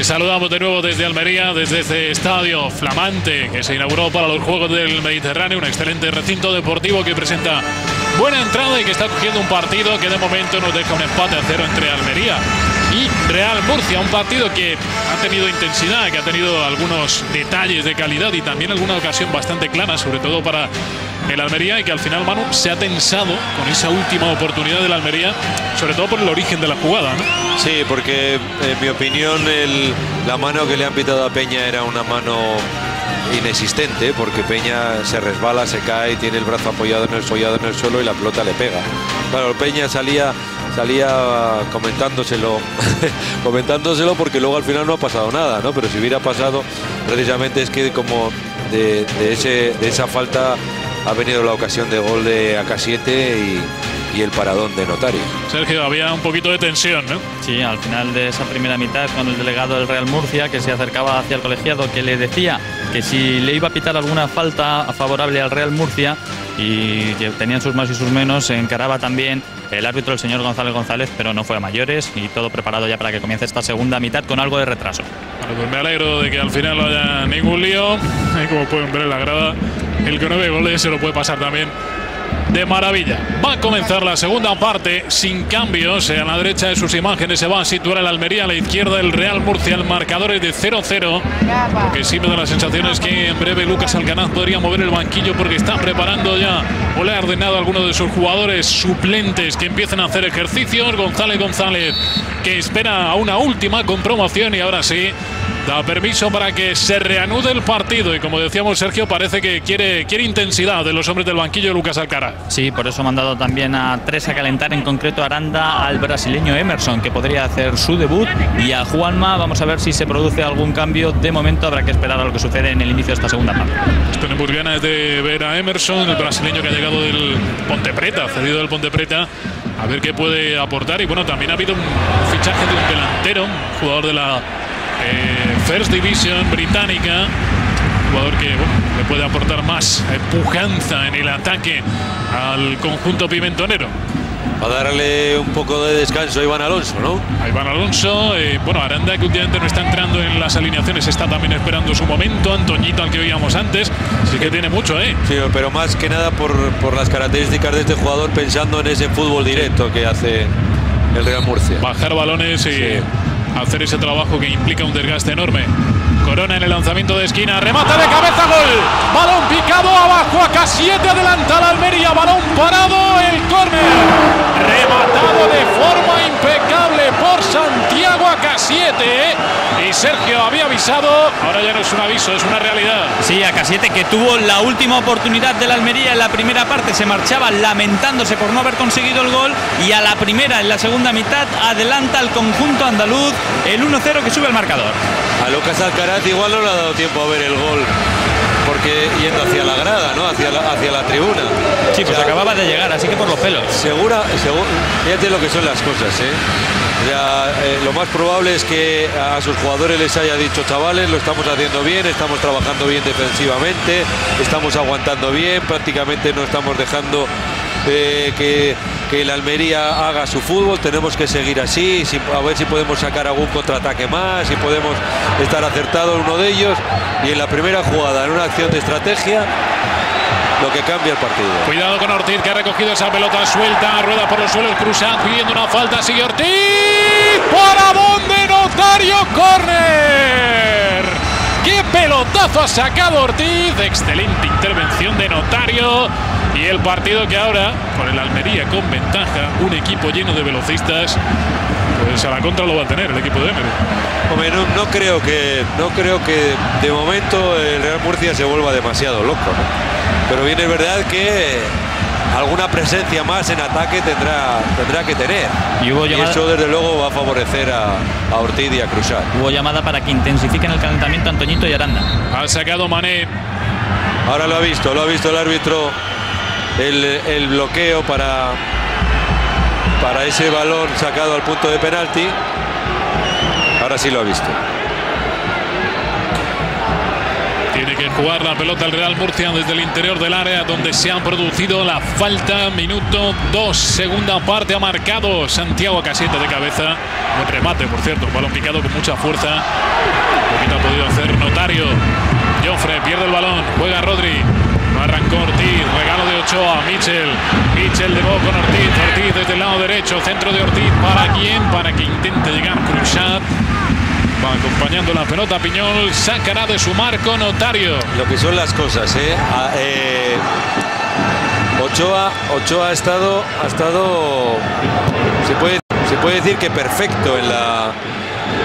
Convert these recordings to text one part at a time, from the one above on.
Les saludamos de nuevo desde Almería, desde este estadio flamante que se inauguró para los Juegos del Mediterráneo, un excelente recinto deportivo que presenta buena entrada y que está cogiendo un partido que de momento nos deja un empate a cero entre Almería y Real Murcia, un partido que ha tenido intensidad, que ha tenido algunos detalles de calidad y también alguna ocasión bastante clara, sobre todo para el Almería y que al final Manu se ha tensado con esa última oportunidad del Almería, sobre todo por el origen de la jugada. ¿no? Sí, porque en mi opinión la mano que le han pitado a Peña era una mano inexistente porque Peña se resbala, se cae, tiene el brazo apoyado en el, apoyado en el suelo y la pelota le pega. Claro, Peña salía salía comentándoselo comentándoselo porque luego al final no ha pasado nada, ¿no? Pero si hubiera pasado precisamente es que como de, de ese, de esa falta ha venido la ocasión de gol de AK7 y, y el paradón de Notario. Sergio, había un poquito de tensión, ¿no? Sí, al final de esa primera mitad con el delegado del Real Murcia que se acercaba hacia el colegiado que le decía que si le iba a pitar alguna falta favorable al Real Murcia y que tenían sus más y sus menos, se encaraba también el árbitro, el señor González González, pero no fue a mayores y todo preparado ya para que comience esta segunda mitad con algo de retraso. Bueno, pues me alegro de que al final no haya ningún lío. Y como pueden ver en la grada, el que no ve goles se lo puede pasar también de maravilla. Va a comenzar la segunda parte sin cambios. A la derecha de sus imágenes se va a situar el Almería, a la izquierda el Real Murcia. El marcador es de 0-0. Que sí me da la sensación es que en breve Lucas Alcanaz podría mover el banquillo porque está preparando ya o le ha ordenado a algunos de sus jugadores suplentes que empiecen a hacer ejercicios. González González que espera a una última comprobación y ahora sí da permiso para que se reanude el partido y como decíamos Sergio parece que quiere, quiere intensidad de los hombres del banquillo Lucas Alcaraz. Sí, por eso ha mandado también a tres a calentar, en concreto a Aranda al brasileño Emerson, que podría hacer su debut, y a Juanma. Vamos a ver si se produce algún cambio. De momento habrá que esperar a lo que sucede en el inicio de esta segunda parte. Tenemos ganas de ver a Emerson, el brasileño que ha llegado del Ponte Preta, cedido del Ponte Preta, a ver qué puede aportar. Y bueno, también ha habido un fichaje de un delantero, un jugador de la eh, First Division británica jugador que bueno, le puede aportar más pujanza en el ataque al conjunto pimentonero. Va a darle un poco de descanso a Iván Alonso, ¿no? A Iván Alonso, eh, bueno, Aranda que últimamente no está entrando en las alineaciones, está también esperando su momento. Antoñito, al que veíamos antes, sí que tiene mucho, ¿eh? Sí, pero más que nada por, por las características de este jugador, pensando en ese fútbol directo que hace el Real Murcia. Bajar balones y sí. Hacer ese trabajo que implica un desgaste enorme. Corona en el lanzamiento de esquina, remata de cabeza, gol. Balón picado abajo, acá 7 adelanta la Almería, balón parado, el córner. Rematado de forma impecable por Santiago acá 7 Y Sergio había avisado, ahora ya no es un aviso, es una realidad. Sí, acá 7 que tuvo la última oportunidad de la Almería en la primera parte, se marchaba lamentándose por no haber conseguido el gol y a la primera, en la segunda mitad, adelanta el conjunto andaluz el 1-0 que sube el marcador. A Lucas Alcaraz igual no le ha dado tiempo a ver el gol porque yendo hacia la grada, ¿no? Hacia la, hacia la tribuna. Sí, pues o sea, acababa de llegar, así que por los pelos. Segura, segura, fíjate lo que son las cosas, ¿eh? Eh, lo más probable es que a sus jugadores les haya dicho, chavales, lo estamos haciendo bien, estamos trabajando bien defensivamente, estamos aguantando bien, prácticamente no estamos dejando eh, que, que el Almería haga su fútbol, tenemos que seguir así, a ver si podemos sacar algún contraataque más, si podemos estar acertados uno de ellos. Y en la primera jugada, en una acción de estrategia, lo que cambia el partido. Cuidado con Ortiz que ha recogido esa pelota suelta, rueda por los suelos, Cruzan pidiendo una falta, sigue Ortiz. ¿Para dónde Notario Corner? ¡Qué pelotazo ha sacado Ortiz! Excelente intervención de Notario. Y el partido que ahora, con el Almería con ventaja, un equipo lleno de velocistas, pues a la contra lo va a tener el equipo de Emery. Hombre, no, no, creo que no creo que de momento el Real Murcia se vuelva demasiado loco, ¿no? Pero bien es verdad que alguna presencia más en ataque tendrá, tendrá que tener. Y, hubo llamada, y eso desde luego va a favorecer a, a Ortiz y a Cruzar. Hubo llamada para que intensifiquen el calentamiento Antoñito y Aranda. Ha sacado Mané. Ahora lo ha visto, lo ha visto el árbitro. El, el bloqueo para, para ese balón sacado al punto de penalti. Ahora sí lo ha visto. Tiene que jugar la pelota al Real Murcia desde el interior del área donde se ha producido la falta. Minuto 2, segunda parte ha marcado Santiago Casieta de cabeza. Buen remate, por cierto, un balón picado con mucha fuerza. Poquito ha podido hacer Notario. Joffre pierde el balón, juega Rodri. Arrancó Ortiz, regalo de Ochoa, Michel. Michel de con Ortiz, Ortiz desde el lado derecho, centro de Ortiz. ¿Para quién? Para que intente llegar Cruzat. Va acompañando la pelota Piñol, sacará de su marco Notario. Lo que son las cosas, ¿eh? Ah, eh, Ochoa, Ochoa ha estado, ha estado, se puede, se puede decir que perfecto en la,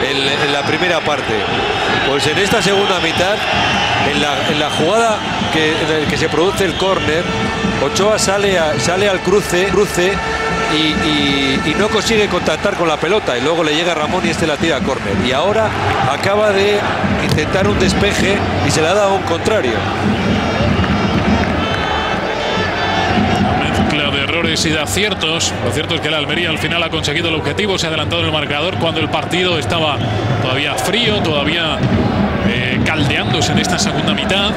en, la primera parte. Pues en esta segunda mitad, en la, en la jugada que, la que se produce el córner, Ochoa sale, a, sale al cruce, cruce y, no consigue contactar con la pelota y luego le llega a Ramón y este la tira a córner. Y ahora acaba de intentar un despeje y se le ha dado un contrario. Errores y de aciertos. Lo cierto es que la Almería al final ha conseguido el objetivo, se ha adelantado en el marcador cuando el partido estaba todavía frío, todavía eh, caldeándose en esta segunda mitad.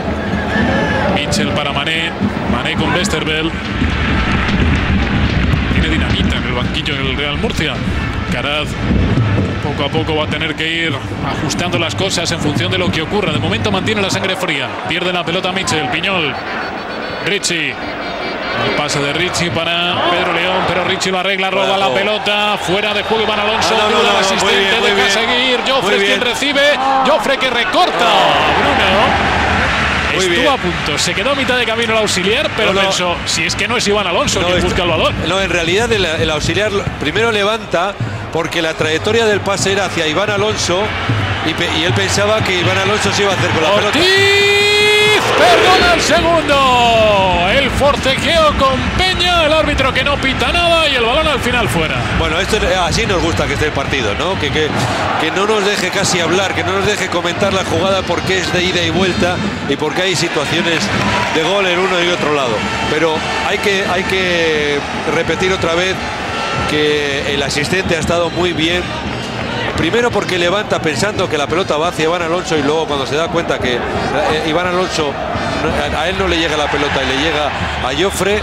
Mitchell para Mané, Mané con Westerveld dinamita en el banquillo del Real Murcia. Caraz poco a poco va a tener que ir ajustando las cosas en función de lo que ocurra. De momento mantiene la sangre fría. Pierde la pelota Michel, Piñol, Richie. El pase de Richie para Pedro León, pero Richie lo arregla, roba la pelota, fuera de juego Iván Alonso, Ah, no, no, no, asistente, bien, deja bien. seguir, Joffre quien recibe, Joffre que recorta, Bruno. Muy Estuvo bien. a punto, se quedó a mitad de camino el auxiliar, pero pensó, si es que no es Iván Alonso No, quien busca el balón. No, en realidad el, el auxiliar primero levanta porque la trayectoria del pase era hacia Iván Alonso y él pensaba que Iván Alonso se iba a hacer con la pelota. Perdona el segundo. El forcejeo con Peña, el árbitro que no pita nada y el balón al final fuera. Bueno, esto es- así nos gusta que esté el partido, ¿no? Que, que, que no nos deje casi hablar, que no nos deje comentar la jugada porque es de ida y vuelta y porque hay situaciones de gol en uno y otro lado. Pero hay que, hay que repetir otra vez que el asistente ha estado muy bien. Primero porque levanta pensando que la pelota va hacia Iván Alonso y luego cuando se da cuenta que eh, Iván Alonso a él no le llega la pelota y le llega a Joffre,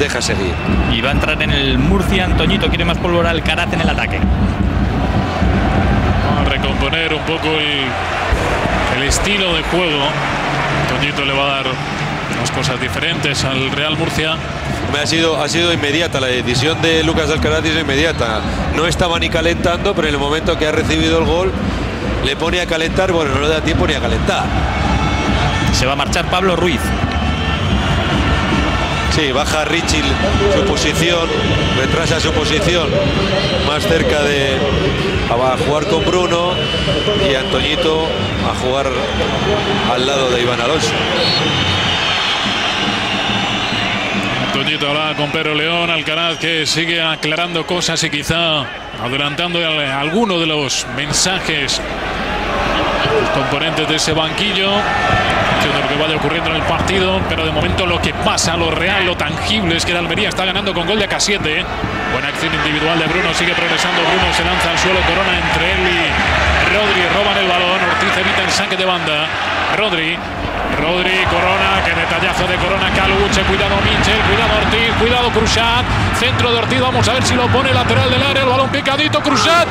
deja seguir. Y va a entrar en el Murcia. Antoñito quiere más pólvora Alcaraz en el ataque. Vamos a recomponer un poco el, el estilo de juego. Toñito le va a dar cosas diferentes al Real Murcia. Me ha sido, ha sido inmediata, la decisión de Lucas Alcaraz sido inmediata. No estaba ni calentando, pero en el momento que ha recibido el gol, le pone a calentar, bueno, no le da tiempo ni a calentar. Se va a marchar Pablo Ruiz. Sí, baja Richie su posición, retrasa su posición más cerca de a jugar con Bruno y Antoñito a jugar al lado de Iván Alonso. Toñito hablaba con Pedro León, Alcaraz que sigue aclarando cosas y quizá adelantando al- alguno de los mensajes, los componentes de ese banquillo, de lo que vaya ocurriendo en el partido, pero de momento lo que pasa, lo real, lo tangible es que el Almería está ganando con gol de Casiete. Buena acción individual de Bruno, sigue progresando Bruno, se lanza al suelo, Corona entre él y Rodri, roban el balón, Ortiz evita el saque de banda, Rodri. Rodri, Corona, que detallazo de Corona, Caluche, cuidado Michel, cuidado Ortiz, cuidado Cruzat, centro de Ortiz, vamos a ver si lo pone lateral del área, el balón picadito, Cruzat,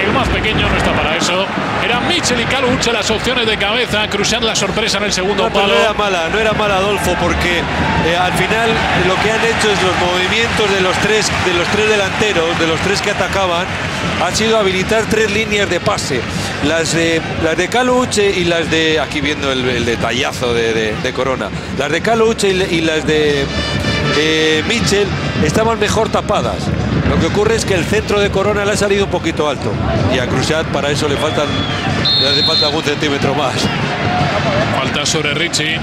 el más pequeño no está para eso, eran Michel y Caluche las opciones de cabeza, Cruzat la sorpresa en el segundo No, palo, no era mala, no era mala Adolfo, porque eh, al final lo que han hecho es los movimientos de los tres, de los tres delanteros, de los tres que atacaban, ha sido habilitar tres líneas de pase. Las de las de Caluche y las de aquí viendo el, detallazo de, Corona. Las de Caluche y, las de Mitchell estaban mejor tapadas. Lo que ocurre es que el centro de Corona le ha salido un poquito alto. Y a Cruzat para eso le faltan le hace falta algún centímetro más. falta sobre Richie,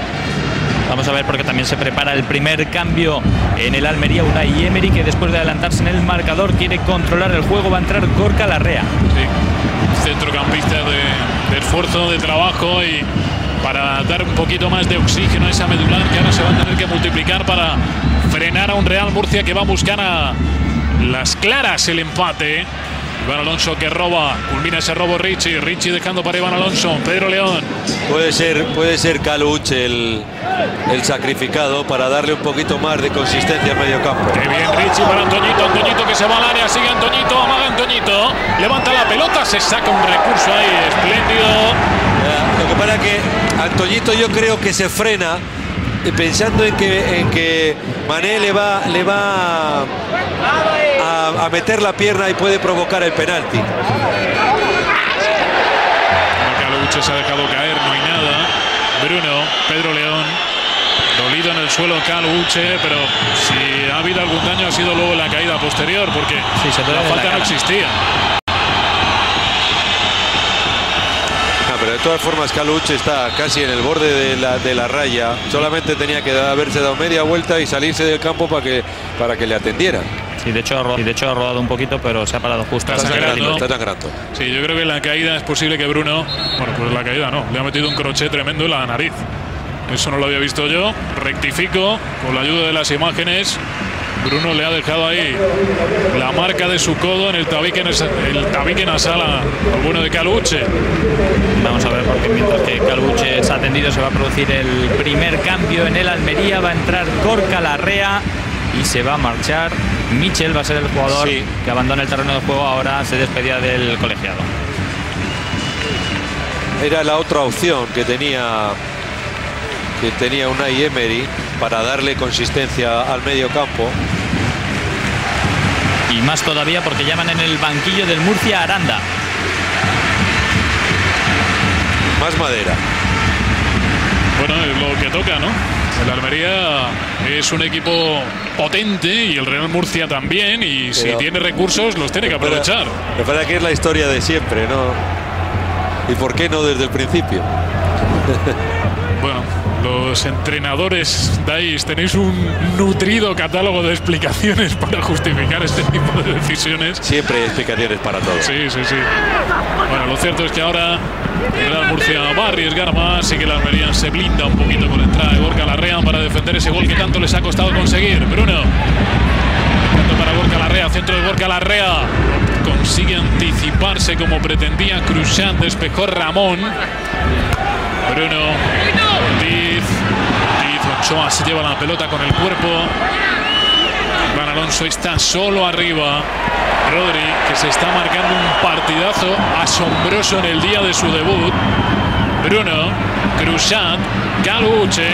Vamos a ver porque también se prepara el primer cambio en el Almería Unai Emery que después de adelantarse en el marcador quiere controlar el juego. Va a entrar Gorka Larrea. Sí. centrocampista de, de esfuerzo, de trabajo y para dar un poquito más de oxígeno a esa medular que ahora se va a tener que multiplicar para frenar a un Real Murcia que va a buscar a las claras el empate. Iván Alonso que roba, culmina ese robo Richie, Richie dejando para Iván Alonso, Pedro León. Puede ser, puede ser Caluch el, el sacrificado para darle un poquito más de consistencia al medio campo. Qué bien Richie para Antoñito, Antoñito que se va al área, sigue Antoñito, amaga Antoñito, levanta la pelota, se saca un recurso ahí, espléndido. Eh, Lo que pasa es que Antoñito yo creo que se frena pensando en que, en que Mané le va, le va a, a meter la pierna y puede provocar el penalti. Caluche se ha dejado caer, no hay nada. Bruno, Pedro León, dolido en el suelo Caluche, pero si ha habido algún daño ha sido luego la caída posterior, porque Sí, se la falta no existía. Ah, pero de todas formas Caluch está casi en el borde de la, de la raya. Solamente tenía que haberse dado media vuelta y salirse del campo para que, para que le atendieran. Y de, hecho, y de hecho ha rodado un poquito, pero se ha parado justo. Está sangrando. está sangrando. Sí, yo creo que en la caída es posible que Bruno, bueno, pues la caída no, le ha metido un crochet tremendo en la nariz. Eso no lo había visto yo. Rectifico con la ayuda de las imágenes. Bruno le ha dejado ahí la marca de su codo en el tabique, el tabique nasal a- al bueno de Caluche. Vamos a ver, porque mientras que Caluche es atendido, se va a producir el primer cambio en el Almería. Va a entrar Gorka Larrea y se va a marchar. Michel va a ser el jugador Sí. que abandona el terreno de juego. Ahora se despedía del colegiado. Era la otra opción que tenía que tenía Unai Emery para darle consistencia al medio campo. Y más todavía porque llaman en el banquillo del Murcia a Aranda. Más madera. Bueno, es lo que toca, ¿no? El Almería es un equipo potente y el Real Murcia también. Y si Pero- tiene recursos, los tiene que aprovechar. Me parece que es la historia de siempre, ¿no? ¿Y por qué no desde el principio? Bueno, los entrenadores dais, tenéis un nutrido catálogo de explicaciones para justificar este tipo de decisiones. Siempre hay explicaciones para todo. Sí, sí, sí. Bueno, lo cierto es que ahora el Real Murcia va a arriesgar más y que la Almería se blinda un poquito con la entrada de Gorka Larrea para defender ese gol que tanto les ha costado conseguir. Bruno. Tanto para Gorka Larrea, centro de Gorka Larrea. Consigue anticiparse como pretendía Cruzán, despejó Ramón. Bruno. Ochoa se lleva la pelota con el cuerpo. Van Alonso está solo arriba. Rodri, que se está marcando un partidazo asombroso en el día de su debut. Bruno, Cruzat, Caluche.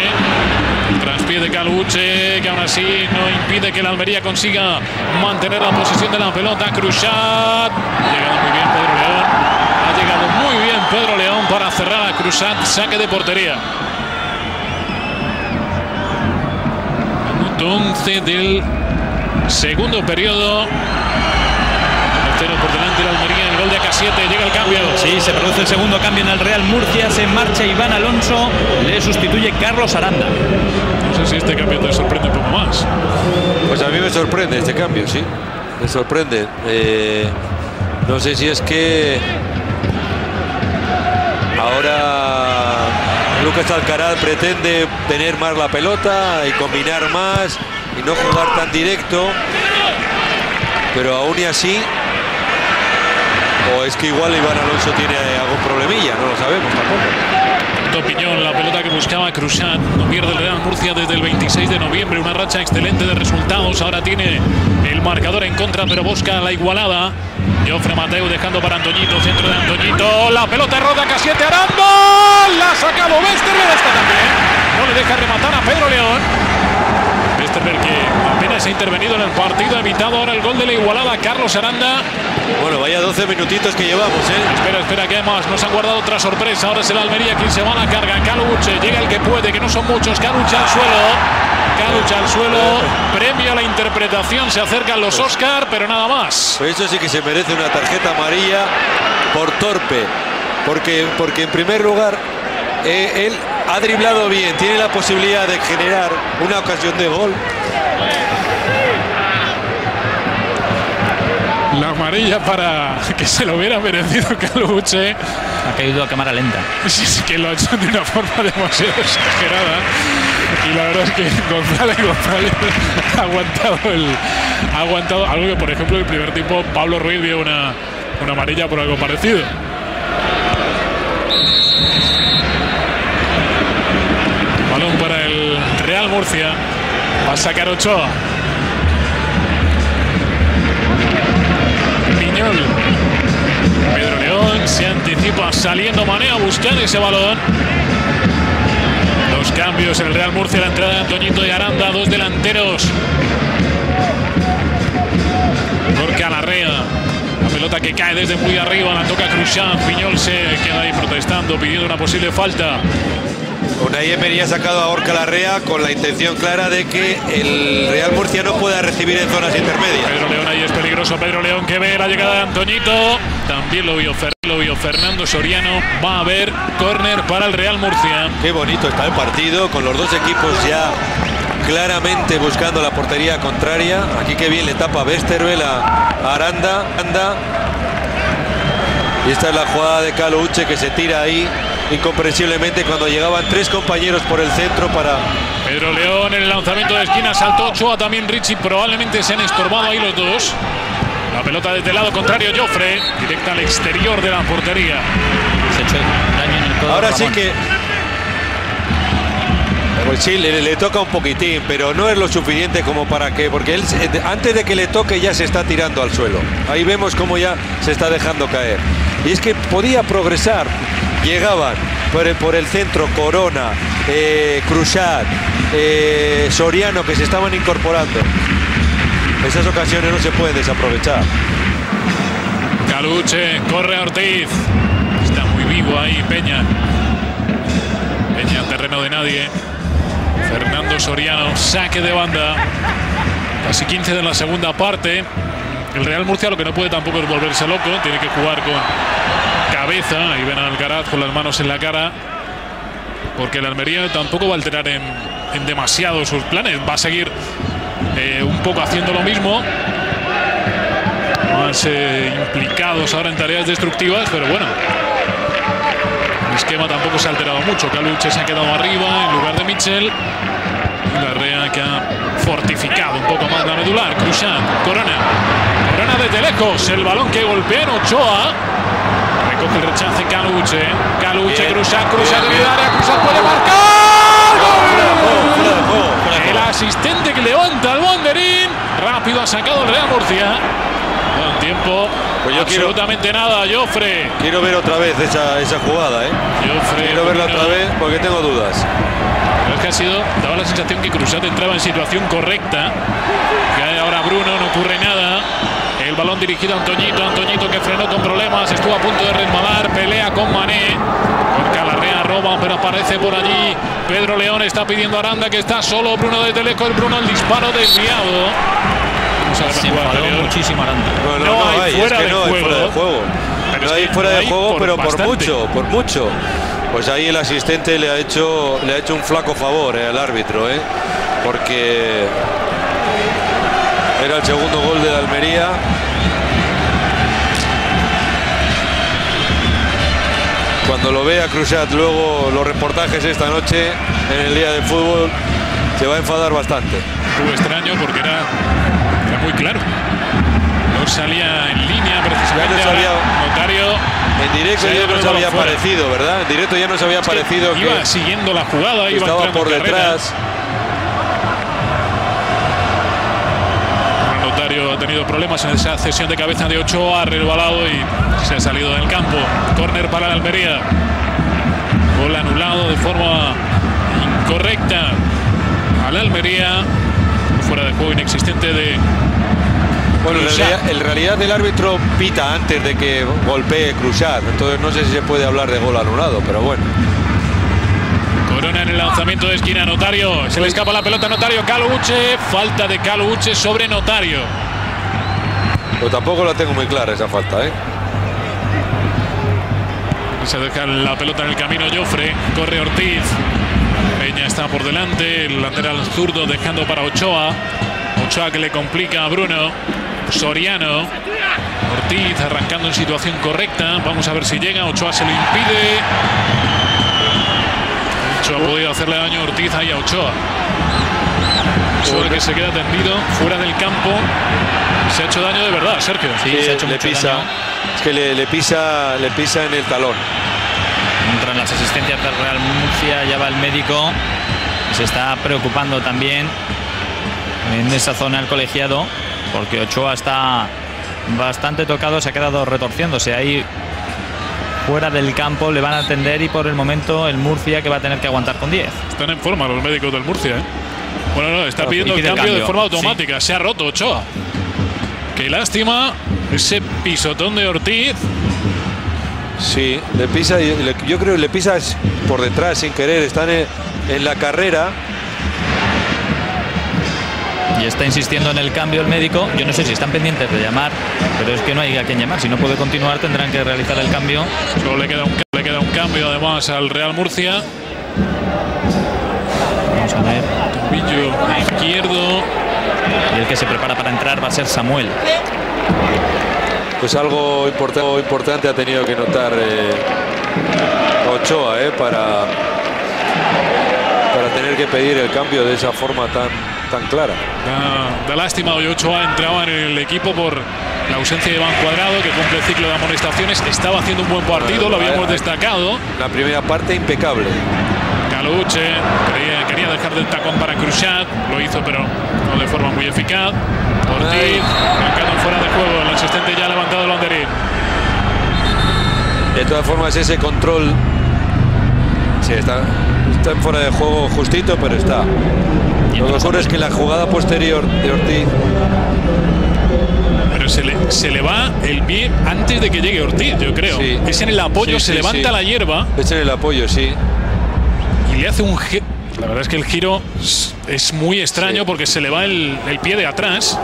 Traspié de Caluche, que aún así no impide que el Almería consiga mantener la posición de la pelota. Cruzat. Ha llegado muy bien Pedro León. Ha llegado muy bien Pedro León para cerrar a Cruzat. Saque de portería. Minuto 11 del segundo periodo. Tercero por delante el Almería, el gol de AK7, llega el cambio. Sí, se produce el segundo cambio en el Real Murcia. Se marcha Iván Alonso. Le sustituye Carlos Aranda. No sé si este cambio te sorprende un poco más. Pues a mí me sorprende este cambio, sí. Me sorprende. Eh, no sé si es que ahora Lucas Alcaraz pretende tener más la pelota y combinar más y no jugar tan directo. Pero aún y así, o es que igual Iván Alonso tiene algún problemilla, no lo sabemos tampoco. Tu opinión, la pelota que buscaba Cruzat. No pierde el Real Murcia desde el 26 de noviembre. Una racha excelente de resultados. Ahora tiene el marcador en contra, pero busca la igualada. Jofre Mateu dejando para Antoñito, centro de Antoñito. La pelota roda Casiete Aranda. La ha sacado Westerberg también. No le deja rematar a Pedro León. Westerberg que apenas ha intervenido en el partido. Ha evitado ahora el gol de la igualada Carlos Aranda. Bueno, vaya 12 minutitos que llevamos, ¿eh? Espera, espera, que más. Nos han guardado otra sorpresa. Ahora es el Almería quien se va a la carga. Caluche, llega el que puede, que no son muchos. Caluche al suelo. Caluche al suelo. Premio a la interpretación. Se acercan los Oscar, pero nada más. Pues eso sí que se merece una tarjeta amarilla por torpe. Porque, porque en primer lugar, eh, él ha driblado bien, tiene la posibilidad de generar una ocasión de gol. La amarilla para que se lo hubiera merecido Caluche. Ha caído a cámara lenta. Sí, que lo ha hecho de una forma demasiado exagerada. Y la verdad es que González González ha aguantado el. Ha aguantado algo que, por ejemplo, el primer tiempo Pablo Ruiz vio una, una amarilla por algo parecido. Balón para el Real Murcia. Va a sacar Ochoa. Pedro León se anticipa saliendo Mané a buscar ese balón. Dos cambios en el Real Murcia, la entrada de Antoñito y Aranda, dos delanteros. Porque Alarrea, la pelota que cae desde muy arriba, la toca Cruzán, Piñol se queda ahí protestando, pidiendo una posible falta. Unai Emery ha sacado a Orca Larrea con la intención clara de que el Real Murcia no pueda recibir en zonas intermedias. Pedro León ahí es peligroso. Pedro León que ve la llegada de Antoñito. También lo vio, Fer- lo vio Fernando Soriano. Va a haber córner para el Real Murcia. Qué bonito está el partido con los dos equipos ya claramente buscando la portería contraria. Aquí qué bien le tapa Westerveld a a Aranda. Aranda. Y esta es la jugada de Calo Uche que se tira ahí incomprensiblemente cuando llegaban tres compañeros por el centro para Pedro León en el lanzamiento de esquina. Saltó Ochoa también Richie. Probablemente se han estorbado ahí los dos. La pelota desde el lado contrario, Joffre. Directa al exterior de la portería. Se echó daño en el codo. Ahora sí que. Pues sí, le, le toca un poquitín, pero no es lo suficiente como para que. Porque él, se- antes de que le toque, ya se está tirando al suelo. Ahí vemos cómo ya se está dejando caer. Y es que podía progresar. Llegaban por el, centro Corona, eh, Cruzat, eh, Soriano, que se estaban incorporando. Esas ocasiones no se pueden desaprovechar. Caluche, corre Ortiz. Está muy vivo ahí Peña. Peña en terreno de nadie. Fernando Soriano, saque de banda. Casi 15 de la segunda parte. El Real Murcia lo que no puede tampoco es volverse loco. Tiene que jugar con cabeza. Ahí ven a Alcaraz con las manos en la cara. Porque el Almería tampoco va a alterar en, en demasiado sus planes. Va a seguir eh, un poco haciendo lo mismo más eh, implicados ahora en tareas destructivas, pero bueno. El esquema tampoco se ha alterado mucho. Caluche se ha quedado arriba en lugar de Mitchell. Larrea que ha fortificado un poco más la medular. Cruzan, Corona. Corona desde lejos. El balón que golpea en Ochoa. Recoge el rechace Caluche. Caluche, bien, en el bien. área. Cruzan puede marcar. El asistente que levanta el banderín. Rápido ha sacado el Real Murcia. Buen tiempo. Pues yo quiero- Absolutamente nada, Joffre. Quiero ver otra vez esa, esa jugada, ¿eh? Joffre. Quiero verla otra vez porque tengo dudas. Pero es que ha sido, daba la sensación que Cruzat entraba en situación correcta. Cae ahora Bruno, no ocurre nada. El balón dirigido a Antoñito, Antoñito que frenó con problemas, estuvo a punto de resbalar, pelea con Mané. Porque Alarrea roba, pero aparece por allí. Pedro León está pidiendo a Aranda que está solo. Bruno desde lejos, Bruno el disparo desviado. Vamos a ver Se enfadó muchísimo Aranda. No, no, No no hay hay, fuera es que de no hay fuera de juego. Pero no hay fuera no de hay juego, por pero por bastante. mucho, por mucho. Pues ahí el asistente le ha hecho, le ha hecho un flaco favor eh, al árbitro, ¿eh? porque era el segundo gol de Almería. Cuando lo vea Cruzat luego los reportajes esta noche en el día de fútbol se va a enfadar bastante. Estuvo extraño porque era, era muy claro. No salía en línea precisamente. Ya no sabía- Notario En directo ya con nos había fuera. parecido, ¿verdad? En directo ya nos había parecido que iba siguiendo la jugada, iba estaba por carrera. Ha tenido problemas en esa cesión de cabeza de Ochoa, ha resbalado y se ha salido del campo. Córner para la Almería. Gol anulado de forma incorrecta a la Almería. Fuera de juego inexistente de Bueno, en realidad, en realidad el árbitro pita antes de que golpee Cruzat. Entonces no sé si se puede hablar de gol anulado, pero bueno. Corona en el lanzamiento de esquina, Notario. Se le escapa la pelota a Notario. Caluche. Falta de Caluche sobre Notario. Pero tampoco la tengo muy clara esa falta, ¿eh? Se deja la pelota en el camino Joffre. Corre Ortiz. Peña está por delante. El lateral zurdo dejando para Ochoa. Ochoa que le complica a Bruno. Soriano. Ortiz arrancando en situación correcta. Vamos a ver si llega. Ochoa se lo impide. Ha podido hacerle daño a Ortiz ahí a Ochoa. Sobre que se queda tendido fuera del campo. Se ha hecho daño de verdad, Sergio. Sí, se ha hecho le mucho pisa. daño. Es que le, le pisa, le pisa en el talón. Entran las asistencias del Real Murcia, ya va el médico. Se está preocupando también en esa zona el colegiado, porque Ochoa está bastante tocado, se ha quedado retorciéndose ahí fuera del campo, le van a atender y por el momento el Murcia que va a tener que aguantar con 10. Están en forma los médicos del Murcia. ¿eh? Bueno, no, está pidiendo el cambio, de forma automática. Se ha roto Ochoa. Qué lástima ese pisotón de Ortiz. Sí, le pisa, y le- yo creo que le pisas por detrás sin querer, están en, en la carrera. Y está insistiendo en el cambio el médico. Yo no sé si están pendientes de llamar, pero es que no hay a quien llamar. Si no puede continuar, tendrán que realizar el cambio. Solo le queda un, le queda un cambio además al Real Murcia. Vamos a ver. Tobillo izquierdo. Y el que se prepara para entrar va a ser Samuel. Pues algo importa- importante ha tenido que notar eh, Ochoa eh, para, para tener que pedir el cambio de esa forma tan, tan clara. Da, da lástima, hoy Ochoa entraba en el equipo por la ausencia de Iván Cuadrado, que cumple el ciclo de amonestaciones. Estaba haciendo un buen partido, lo habíamos destacado. La primera parte impecable. Caluche quería, quería dejar del tacón para Cruzat, lo hizo, pero no de forma muy eficaz. Ortiz, marcado fuera de juego, el asistente ya ha levantado el banderín. De todas formas, ese control sí, está, está fuera de juego justito, pero está. Lo que ocurre es que la jugada posterior de Ortiz Pero se le, se le va el pie antes de que llegue Ortiz, yo creo. Sí. Es en el apoyo, Sí, se sí, levanta la hierba es en el apoyo, sí. y le hace un La verdad es que el giro es- muy extraño porque se le va el, el pie de atrás.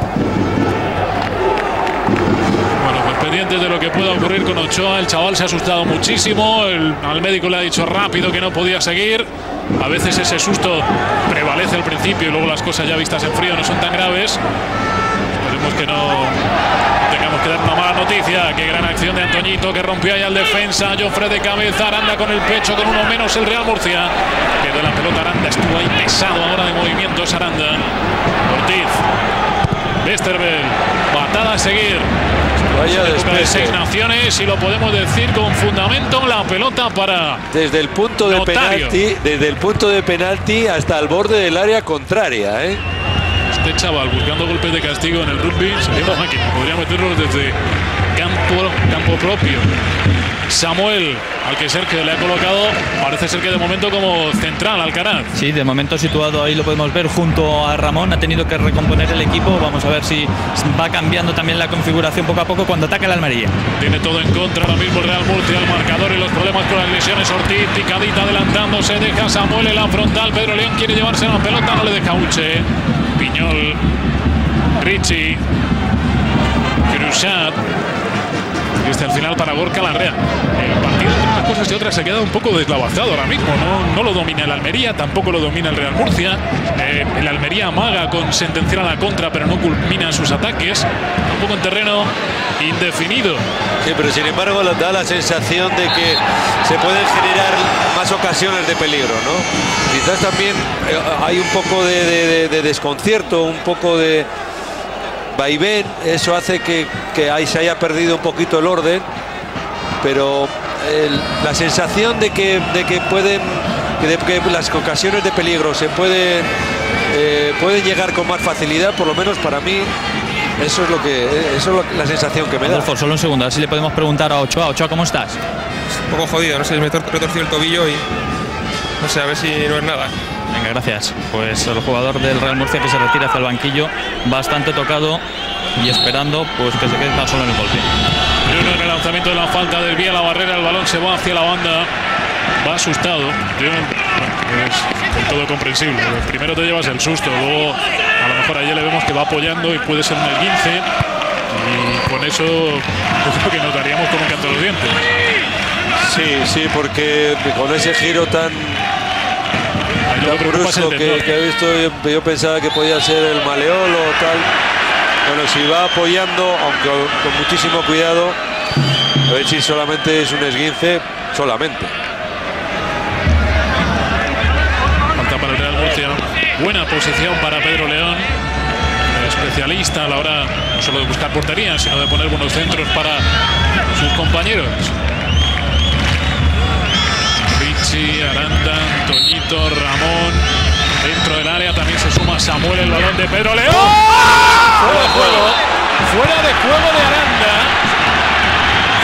Bueno, pues pendientes de lo que pueda ocurrir con Ochoa. El chaval se ha asustado muchísimo. El- al médico le ha dicho rápido que no podía seguir. A veces ese susto prevalece al principio y luego las cosas ya vistas en frío no son tan graves. Esperemos que no tengamos que dar una mala noticia. Qué gran acción de Antoñito que rompió ahí al defensa. Joffre de cabeza, Aranda con el pecho, con uno menos el Real Murcia. Quedó la pelota Aranda, estuvo ahí pesado ahora de movimientos Aranda. Ortiz. Westerberg. Patada a seguir. Vaya de seis naciones y lo podemos decir con fundamento. La pelota para Desde el punto de Notario. penalti, desde el punto de penalti hasta el borde del área contraria, ¿eh? este chaval buscando golpes de castigo en el rugby. Sería una máquina. Podría meterlos desde campo, campo propio. Samuel, al que Sergio le ha colocado, parece ser que de momento como central, Alcaraz. Sí, de momento situado ahí lo podemos ver junto a Ramón. Ha tenido que recomponer el equipo. Vamos a ver si va cambiando también la configuración poco a poco cuando ataca el Almería. Tiene todo en contra ahora mismo el Real Murcia, el marcador y los problemas con las lesiones. Ortiz, picadita adelantándose, deja Samuel en la frontal. Pedro León quiere llevarse la pelota, no le deja Uche. Piñol, Richie, Cruzat. Hasta el final para Gorka Larrea. El partido, entre unas cosas y otras, se ha quedado un poco deslavazado ahora mismo. No, lo domina el Almería, tampoco lo domina el Real Murcia. Eh, el Almería amaga con sentenciar a la contra, pero no culmina sus ataques. Un poco en terreno indefinido. Sí, pero sin embargo da la sensación de que se pueden generar más ocasiones de peligro, ¿no? Quizás también eh, hay un poco de desconcierto, un poco de vaivén, eso hace que, que ahí se haya perdido un poquito el orden, pero el- la sensación de que, de que pueden, de- que las ocasiones de peligro se pueden, eh, pueden llegar con más facilidad, por lo menos para mí, eso es lo que, eso es lo- la sensación que me da. Adolfo, solo un segundo, a ver si le podemos preguntar a Ochoa. Ochoa, ¿cómo estás? un poco jodido, no sé, me torcido el tobillo y no sé, a ver si no es nada. Venga, gracias. Pues el jugador del Real Murcia que se retira hacia el banquillo, bastante tocado y esperando pues que se quede tan solo en el golpe. Bruno en el lanzamiento de la falta desvía la barrera, el balón se va hacia la banda. Va asustado. Yo, bueno, es del todo comprensible. Primero te llevas el susto, luego a lo mejor ayer le vemos que va apoyando y puede ser un esguince. Y con eso yo creo que nos daríamos como canto los dientes. Sí, sí, porque con ese giro tan, Ahí lo tan que preocupa es el brusco que, que he visto, yo, yo pensaba que podía ser el maleolo o tal. Bueno, si va apoyando, aunque con muchísimo cuidado, a ver si solamente es un esguince, solamente. Falta para el Real Murcia. Buena posición para Pedro León. especialista a la hora no solo de buscar portería, sino de poner buenos centros para sus compañeros. Aranda, Toñito, Ramón. Dentro del área también se suma Samuel el balón de Pedro León. Fuera de juego. Fuera de juego de Aranda.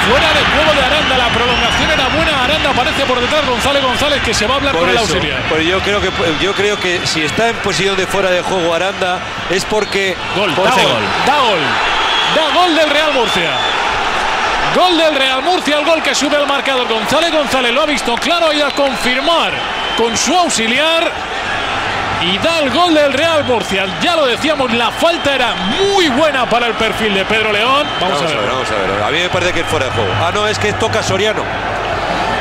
Fuera de juego de Aranda. La prolongación era buena. Aranda aparece por detrás. González González que se va a hablar Por con el auxiliar. pero yo creo que yo creo que si está en posición de fuera de juego Aranda es porque Gol, por- da gol, da gol. Da gol del Real Murcia. Gol del Real Murcia, el gol que sube al marcador. González González lo ha visto claro y a confirmar con su auxiliar. Y da el gol del Real Murcia. Ya lo decíamos, la falta era muy buena para el perfil de Pedro León. Vamos, Vamos a ver, vamos a ver. A mí me parece que es fuera de juego. Ah, no, es que toca Soriano.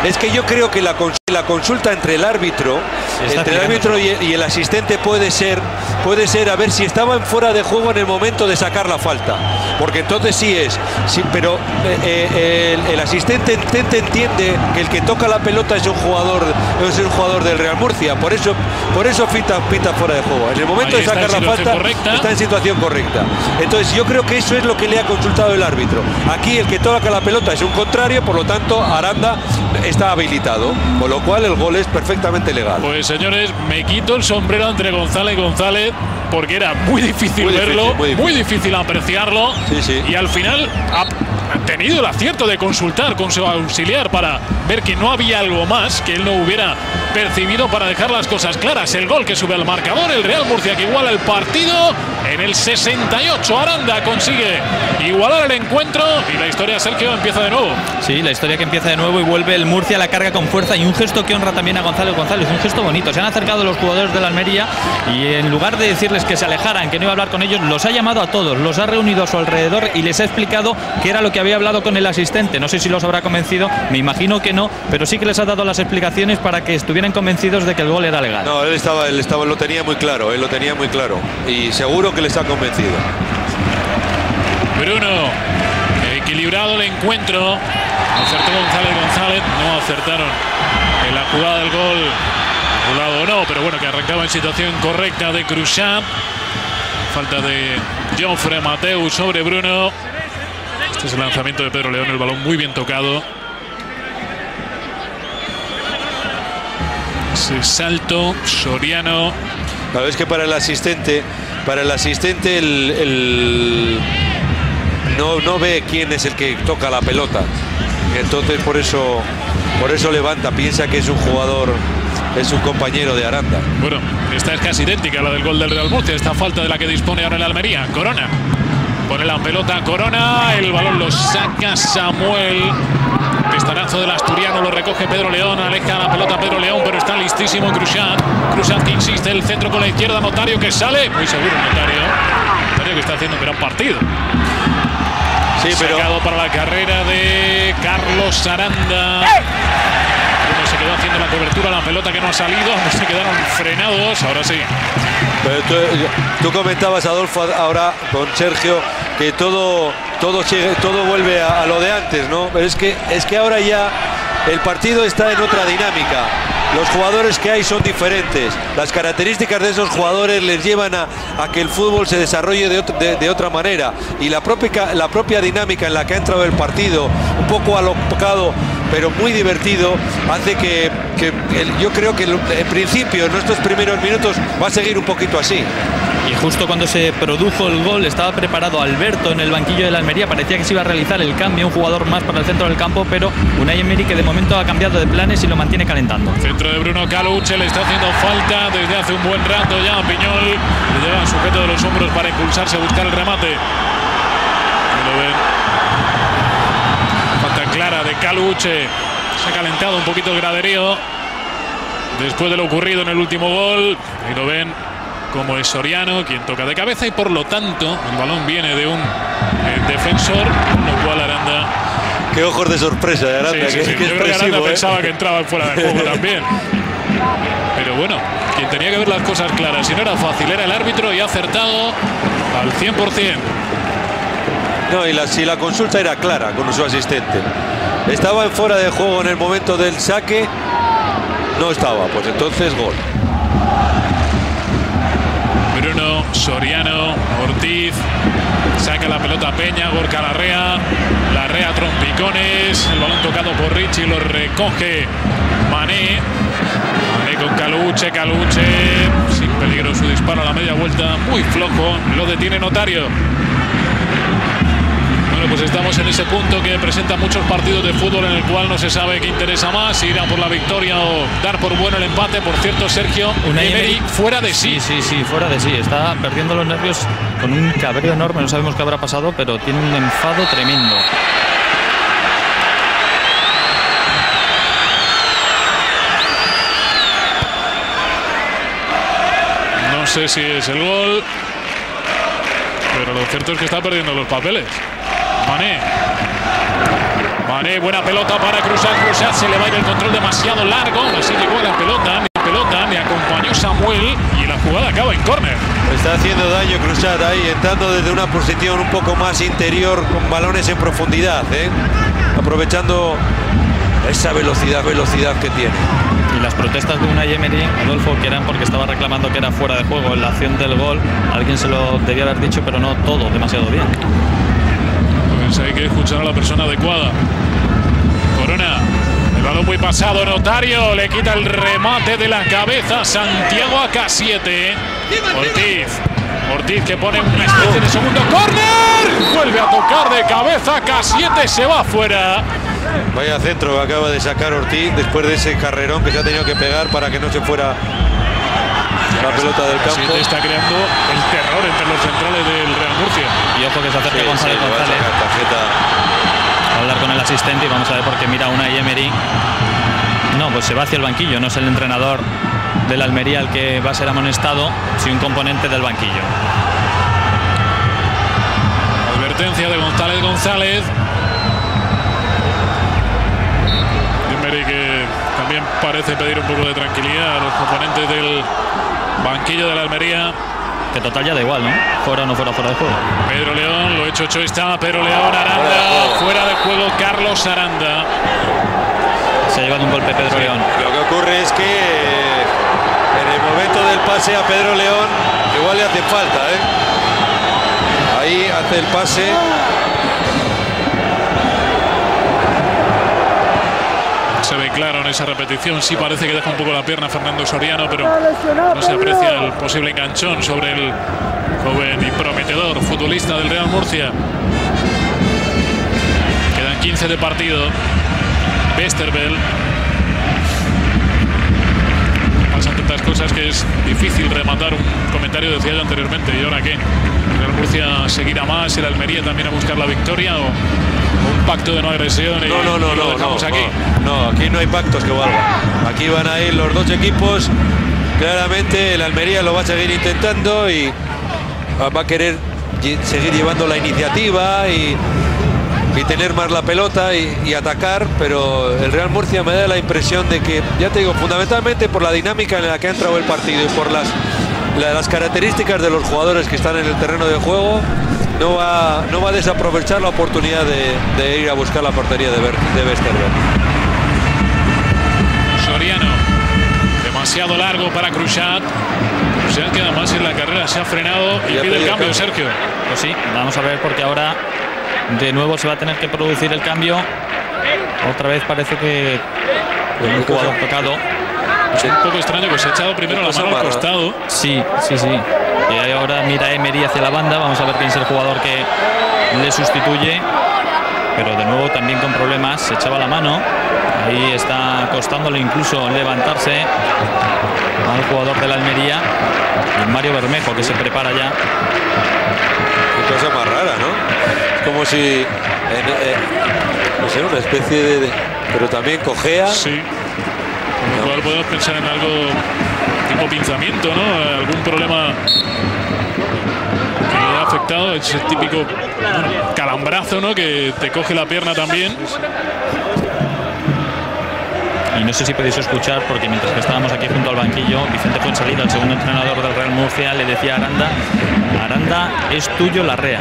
Es que yo creo que la, la consulta entre el árbitro, está entre el árbitro y el, y el asistente puede ser, puede ser a ver si estaba en fuera de juego en el momento de sacar la falta, porque entonces sí es. Sí, pero eh, eh, el, el asistente ent- entiende que el que toca la pelota es un jugador, es un jugador del Real Murcia, por eso, por eso pita, pita fuera de juego. En el momento Ahí de sacar la falta correcta. está en situación correcta. Entonces yo creo que eso es lo que le ha consultado el árbitro. Aquí el que toca la pelota es un contrario, por lo tanto Aranda está habilitado, con lo cual el gol es perfectamente legal. Pues señores, me quito el sombrero entre González y González porque era muy difícil Muy difícil, verlo, muy difícil. muy difícil apreciarlo. Sí, sí. Y al final ha tenido el acierto de consultar con su auxiliar para ver que no había algo más que él no hubiera percibido para dejar las cosas claras. El gol que sube al marcador, el Real Murcia que iguala el partido en el 68. Aranda consigue igualar el encuentro y la historia Sergio empieza de nuevo. Sí, la historia que empieza de nuevo y vuelve el Murcia a la carga con fuerza y un gesto que honra también a González González, un gesto bonito. Se han acercado los jugadores de la Almería y en lugar de decirles que se alejaran, que no iba a hablar con ellos, los ha llamado a todos, los ha reunido a su alrededor y les ha explicado qué era lo que había hablado con el asistente. No sé si los habrá convencido, me imagino que no, pero sí que les ha dado las explicaciones para que estuvieran convencidos de que el gol era legal. No, él estaba, él estaba, lo tenía muy claro, él lo tenía muy claro. Y seguro que les ha convencido. Bruno, equilibrado el encuentro. Acertó González González, no acertaron en la jugada del gol. Anulado no, pero bueno, que arrancaba en situación correcta de Cruzat. Falta de Joffre Mateu sobre Bruno. Este es el lanzamiento de Pedro León, el balón muy bien tocado. Ese salto, Soriano. Claro, es que para el asistente, para el asistente el, el- no, no ve quién es el que toca la pelota. Entonces por eso, por eso levanta, piensa que es un jugador, es un compañero de Aranda. Bueno, esta es casi idéntica a la del gol del Real Murcia. Esta falta de la que dispone ahora el Almería. Corona. Pone la pelota Corona. El balón lo saca Samuel. Pistanazo del asturiano. Lo recoge Pedro León. Aleja la pelota Pedro León. Pero está listísimo Cruzat. Cruzat que insiste. El centro con la izquierda. Notario que sale. Muy seguro Notario. Notario que está haciendo un gran partido. Sí, pero Sacado para la carrera de Carlos Aranda. Se quedó haciendo la cobertura, la pelota que no ha salido, ambos se quedaron frenados, ahora sí. Pero tú, tú comentabas, Adolfo, ahora con Sergio, que todo, todo, todo vuelve a, a lo de antes, ¿no? Pero es que, es que ahora ya el partido está en otra dinámica. Los jugadores que hay son diferentes. Las características de esos jugadores les llevan a, a que el fútbol se desarrolle de, de- otra manera. Y la propia, la propia dinámica en la que ha entrado el partido, un poco alocado, pero muy divertido, hace que, que yo creo que en principio, en estos primeros minutos, va a seguir un poquito así. Y justo cuando se produjo el gol estaba preparado Alberto en el banquillo de la Almería. Parecía que se iba a realizar el cambio, un jugador más para el centro del campo, pero Unai Emery que de momento ha cambiado de planes y lo mantiene calentando. Centro de Bruno Caluche, le está haciendo falta desde hace un buen rato ya a Piñol. Le lleva sujeto de los hombros para impulsarse a buscar el remate. Lo ven. Falta clara de Caluche. Se ha calentado un poquito el graderío. Después de lo ocurrido en el último gol. Ahí lo ven como es Soriano quien toca de cabeza y por lo tanto el balón viene de un eh, defensor, con lo cual Aranda Qué ojos de sorpresa de Aranda, Sí, sí, que, sí. que Yo creo que Aranda ¿eh? pensaba que entraba fuera de juego también. Pero bueno, quien tenía que ver las cosas claras, si no era fácil, era el árbitro y ha acertado al 100%. No, y la, si la consulta era clara con su asistente. Estaba en fuera de juego en el momento del saque. No estaba, pues entonces gol. Soriano, Ortiz, saca la pelota Peña, Gorka Larrea, Larrea trompicones, el balón tocado por Richie, lo recoge Mané, Mané con Caluche, Caluche, sin peligro su disparo a la media vuelta, muy flojo, lo detiene Notario. Pues estamos en ese punto que presenta muchos partidos de fútbol en el cual no se sabe qué interesa más, si ir a por la victoria o dar por bueno el empate. Por cierto, Sergio, Unai Emery- fuera de sí. Sí, sí, sí, fuera de sí. Está perdiendo los nervios con un cabreo enorme. No sabemos qué habrá pasado, pero tiene un enfado tremendo. No sé si es el gol, pero lo cierto es que está perdiendo los papeles. Mané. Mané, buena pelota para Cruzat. Cruzat se le va a ir el control demasiado largo. Así llegó a la pelota. Pelota, ni acompañó Samuel. Y la jugada acaba en córner. Está haciendo daño Cruzat ahí, entrando desde una posición un poco más interior con balones en profundidad, ¿eh? aprovechando esa velocidad, velocidad que tiene. Y las protestas de Unai Emery, Adolfo, que eran porque estaba reclamando que era fuera de juego en la acción del gol. Alguien se lo debía haber dicho, pero no todo demasiado bien. Hay que escuchar a la persona adecuada. Corona. El balón muy pasado. Notario le quita el remate de la cabeza. Santiago a K7. Ortiz. Ortiz que pone una especie de segundo córner. Vuelve a tocar de cabeza. K7 se va afuera. Vaya centro acaba de sacar Ortiz después de ese carrerón que se ha tenido que pegar para que no se fuera la pelota del campo. K7 está creando el terror entre los centrales del Real Murcia. Y ojo que se acerca Sí, sí, González le va a González a hablar con el asistente y vamos a ver por qué mira a Unai Emery. No, pues se va hacia el banquillo, no es el entrenador del Almería el que va a ser amonestado, sino un componente del banquillo. Advertencia de González González. Emery que también parece pedir un poco de tranquilidad a los componentes del banquillo de la Almería. Que total ya da igual, ¿no? Fuera o no fuera, fuera de juego. Pedro León, lo hecho hecho está. Pedro León, Aranda, fuera de juego Carlos Aranda. Se ha llevado un golpe Pedro León. Lo que ocurre es que en el momento del pase a Pedro León igual le hace falta, ¿eh? Ahí hace el pase. Se ve claro en esa repetición. Sí parece que deja un poco la pierna Fernando Soriano, pero no se aprecia el posible enganchón sobre el joven y prometedor futbolista del Real Murcia. Quedan 15 de partido. Westerveld. Pasan tantas cosas que es difícil rematar un comentario, decía yo anteriormente. ¿Y ahora qué? ¿El Real Murcia seguirá más? ¿El Almería también a buscar la victoria? ¿O, o un pacto de no agresión? y- No, no, no, no, no, aquí? no, no, aquí no hay pactos que valgan. Aquí van a ir los dos equipos. Claramente el Almería lo va a seguir intentando y va a querer seguir llevando la iniciativa y, y tener más la pelota y, y atacar, pero el Real Murcia me da la impresión de que, ya te digo, fundamentalmente por la dinámica en la que ha entrado el partido y por las, la- las características de los jugadores que están en el terreno de juego, no va, no va a desaprovechar la oportunidad de, de ir a buscar la portería de, Westerberg. Soriano. Demasiado largo para Cruzat. Cruzat queda más en la carrera, se ha frenado y Ya pide el cambio, cambio. Sergio. Pues sí, vamos a ver porque ahora de nuevo se va a tener que producir el cambio. Otra vez parece que un jugador tocado. Es un poco extraño que se ha echado primero la mano al costado. Sí, sí, sí. Y ahí ahora mira Emery hacia la banda. Vamos a ver quién es el jugador que le sustituye. Pero de nuevo también con problemas. Se echaba la mano. Ahí está costándole incluso levantarse al jugador de la Almería. Y Mario Bermejo que se prepara ya. Qué cosa más rara, ¿no? Es como si, en, eh, no sé, una especie de, de- pero también cojea. Sí. Con lo cual podemos pensar en algo tipo pinzamiento, ¿no? Algún problema que le ha afectado. Es el típico bueno, calambrazo, ¿no? Que te coge la pierna también. Y no sé si podéis escuchar, porque mientras que estábamos aquí junto al banquillo, Vicente Fuensalida, el segundo entrenador del Real Murcia, le decía a Aranda, Aranda, es tuyo la rea.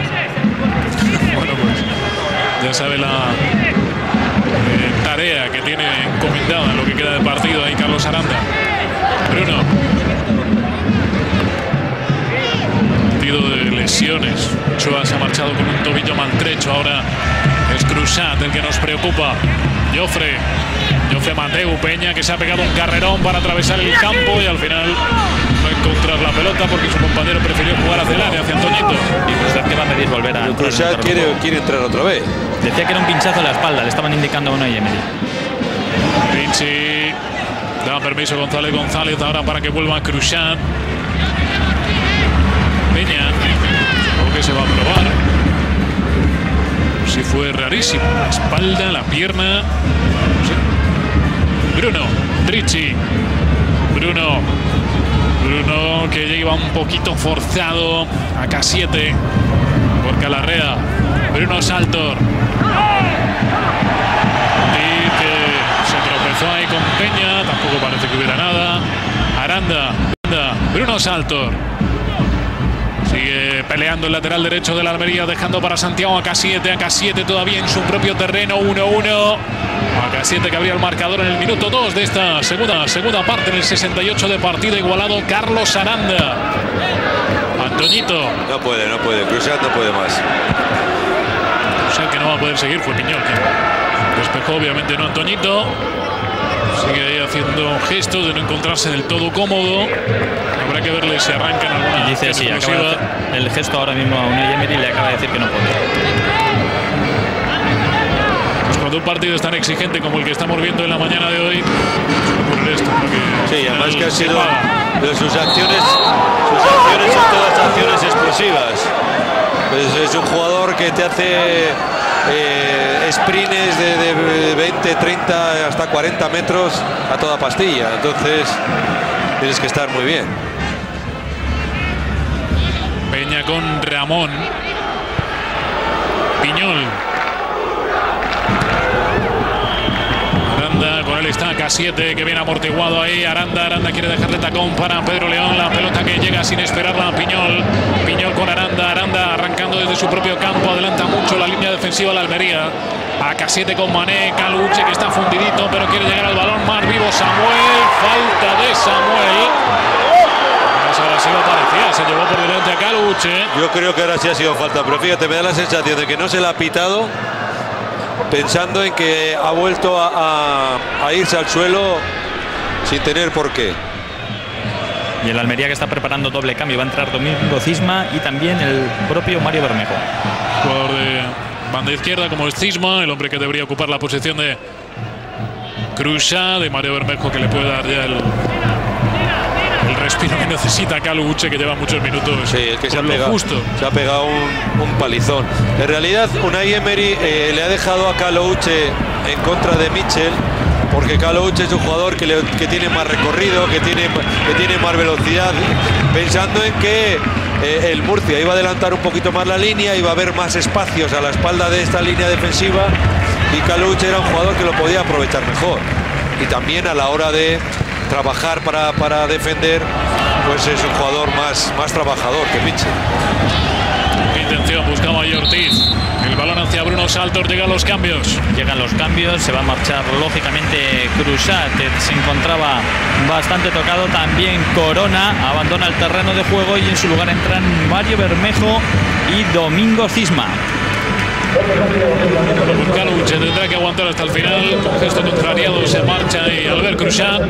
Bueno, pues ya sabe la eh, tarea que tiene encomendada en lo que queda de partido ahí Carlos Aranda. Bruno. lesiones. Chua se ha marchado con un tobillo maltrecho. Ahora es Cruzat el que nos preocupa. Jofre. Jofre Mateu Peña que se ha pegado un carrerón para atravesar el campo y al final no encontrar la pelota porque su compañero prefirió jugar hacia el área, hacia Antoñito. Y Cruzat que va a pedir volver a Cruzat de quiere, entrar otra vez. Decía que era un pinchazo en la espalda, le estaban indicando a uno y Emery. Richie. Permiso González González ahora para que vuelva Cruzat. Peña. Supongo que se va a probar. Si fue rarísimo. La espalda, la pierna. Bruno. Richie. Bruno. Bruno que iba un poquito forzado. Acá 7 por Calarrea. Bruno Saltor. Y que se tropezó ahí con Peña, tampoco parece que hubiera nada. Aranda, Bruno Saltor. Sigue peleando el lateral derecho de la Almería, dejando para Santiago a K7, a K7 todavía en su propio terreno, 1-1. A K7 que abría el marcador en el minuto 2 de esta segunda, segunda parte, en el 68 de partido igualado, Carlos Aranda. Antoñito, No puede, no puede. Cruzat no puede más. o sea, el que no va a poder seguir fue Piñol, que despejó obviamente no Antoñito. Sigue ahí haciendo gestos de no encontrarse del todo cómodo. Habrá que verle si arranca en alguna Y dice acción sí, acaba de explosiva. hacer el gesto ahora mismo a Unai Emery le acaba de decir que no puede. Pues cuando un partido es tan exigente como el que estamos viendo en la mañana de hoy, ocurrir esto. Sí, además que ha sido de sus acciones, sus acciones son todas acciones explosivas. Pues es un jugador que te hace eh, de, de 20, 30, hasta 40 metros a toda pastilla. Entonces tienes que estar muy bien. Peña con Ramón. Piñol. Aranda, con él está K7 que viene amortiguado ahí. Aranda, Aranda quiere dejarle tacón para Pedro León. La pelota que llega sin esperarla a Piñol. Piñol con Aranda, Aranda arrancando desde su propio campo. Adelanta mucho la línea defensiva de la Almería. A K7 con Mané, Caluche que está fundidito pero quiere llegar al balón. Más vivo Samuel. Falta de Samuel. Ahora sí lo parecía, se llevó por delante a Caluche. Yo creo que ahora sí ha sido falta, pero fíjate, me da la sensación de que no se la ha pitado pensando en que ha vuelto a, a- a irse al suelo sin tener por qué. Y el Almería que está preparando doble cambio. Va a entrar Domingo Cisma y también el propio Mario Bermejo. Jugador de banda izquierda como es Cisma, el hombre que debería ocupar la posición de Cruzá, de Mario Bermejo que le puede dar ya el respiro que necesita a Caluche que lleva muchos minutos. Sí, el que se ha, pegado, justo. se ha pegado un, un palizón. En realidad, Unai Emery eh, le ha dejado a Calouche en contra de Mitchell, porque Calouche es un jugador que, le- que tiene más recorrido, que tiene, que tiene más velocidad, pensando en que eh, el Murcia iba a adelantar un poquito más la línea, iba a haber más espacios a la espalda de esta línea defensiva, y Calouche era un jugador que lo podía aprovechar mejor. Y también a la hora de trabajar para, para defender, pues es un jugador más, más trabajador que Mitchell. Qué intención buscaba Ortiz. El balón hacia Bruno Saltor, llegan los cambios. Llegan los cambios, se va a marchar lógicamente Cruzat, se encontraba bastante tocado. También Corona abandona el terreno de juego y en su lugar entran Mario Bermejo y Domingo Cisma. Caluche tendrá que aguantar hasta el final. Con gesto contrariado se marcha y Albert Cruzat.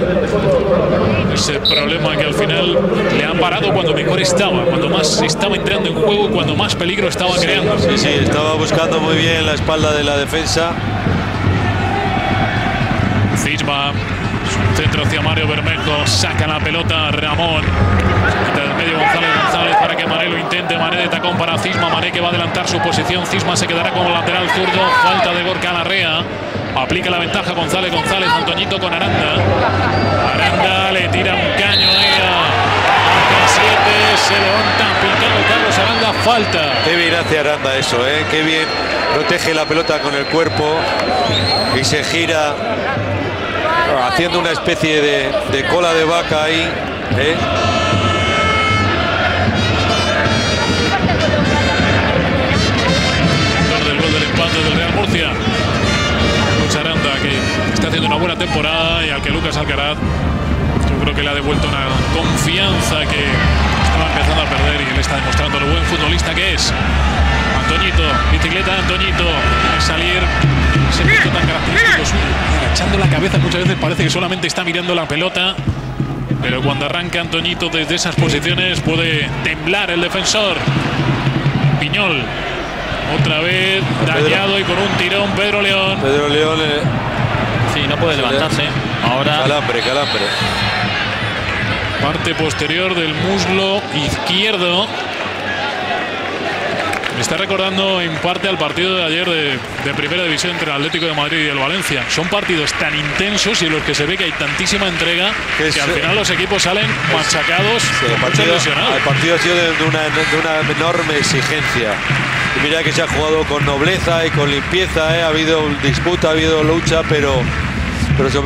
Ese problema que al final le han parado cuando mejor estaba, cuando más estaba entrando en juego cuando más peligro estaba creando. Sí, sí, estaba buscando muy bien la espalda de la defensa. Cisma, centro hacia Mario Bermejo, saca la pelota Ramón. Medio González González para que Mané lo intente. Mané de tacón para Cisma. Mané que va a adelantar su posición. Cisma se quedará como lateral zurdo. Falta de Gorka Larrea. Aplica la ventaja González González. Antoñito con Aranda. Aranda le tira un caño a 7. Se levanta picado Carlos Aranda. Falta. Qué bien hace Aranda eso, ¿eh? Qué bien protege la pelota con el cuerpo y se gira haciendo una especie de, de cola de vaca ahí. ¿eh? Está haciendo una buena temporada y al que Lucas Alcaraz, yo creo que le ha devuelto una confianza que estaba empezando a perder y él está demostrando lo buen futbolista que es. Antoñito, bicicleta de Antoñito, al salir ese gesto tan característico, agachando la cabeza muchas veces parece que solamente está mirando la pelota. Pero cuando arranca Antoñito desde esas posiciones puede temblar el defensor. Piñol, otra vez dañado y con un tirón Pedro León. Pedro León, eh, Sí, no puede Se le- levantarse. Ahora calambre, calambre. Parte posterior del muslo izquierdo. Me está recordando en parte al partido de ayer de, de Primera División entre el Atlético de Madrid y el Valencia. Son partidos tan intensos y en los que se ve que hay tantísima entrega Que al final los equipos salen machacados Sí, el, partido, lesionados. el partido ha sido de, una, de una enorme exigencia. Y mira que se ha jugado con nobleza y con limpieza, ¿eh? ha habido disputa, ha habido lucha, pero,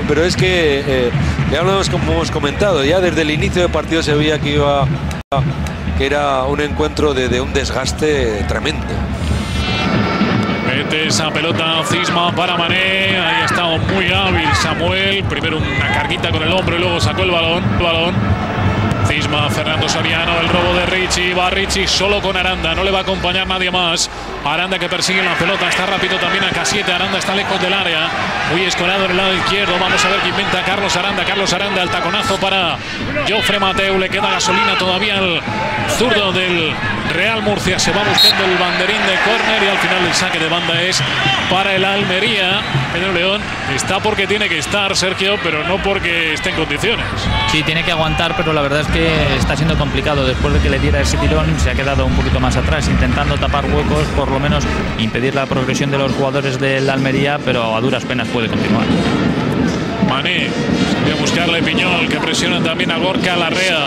pero es que eh, ya lo hemos, como hemos comentado, ya desde el inicio del partido se veía que iba que era un encuentro de, un desgaste tremendo. Mete esa pelota Cisma para Mané. Ahí ha estado muy hábil Samuel. Primero una carguita con el hombro y luego sacó el balón. balón. Cisma, Fernando Soriano, el robo de Richie. Va Richie solo con Aranda. No le va a acompañar nadie más. Aranda que persigue la pelota. Está rápido también a K7. Aranda está lejos del área. Muy escolado en el lado izquierdo. Vamos a ver qué inventa Carlos Aranda. Carlos Aranda, el taconazo para Jofre Mateu. Le queda gasolina todavía al zurdo del Real Murcia. Se va buscando el banderín de córner y al final el saque de banda es para el Almería. León está porque tiene que estar, Sergio, pero no porque esté en condiciones. sí tiene que aguantar, pero la verdad es que está siendo complicado. Después de que le diera ese tirón, se ha quedado un poquito más atrás, intentando tapar huecos, por lo menos impedir la progresión de los jugadores del Almería, pero a duras penas puede continuar. Mané, voy a buscarle Piñol, que presiona también a Gorka Larrea.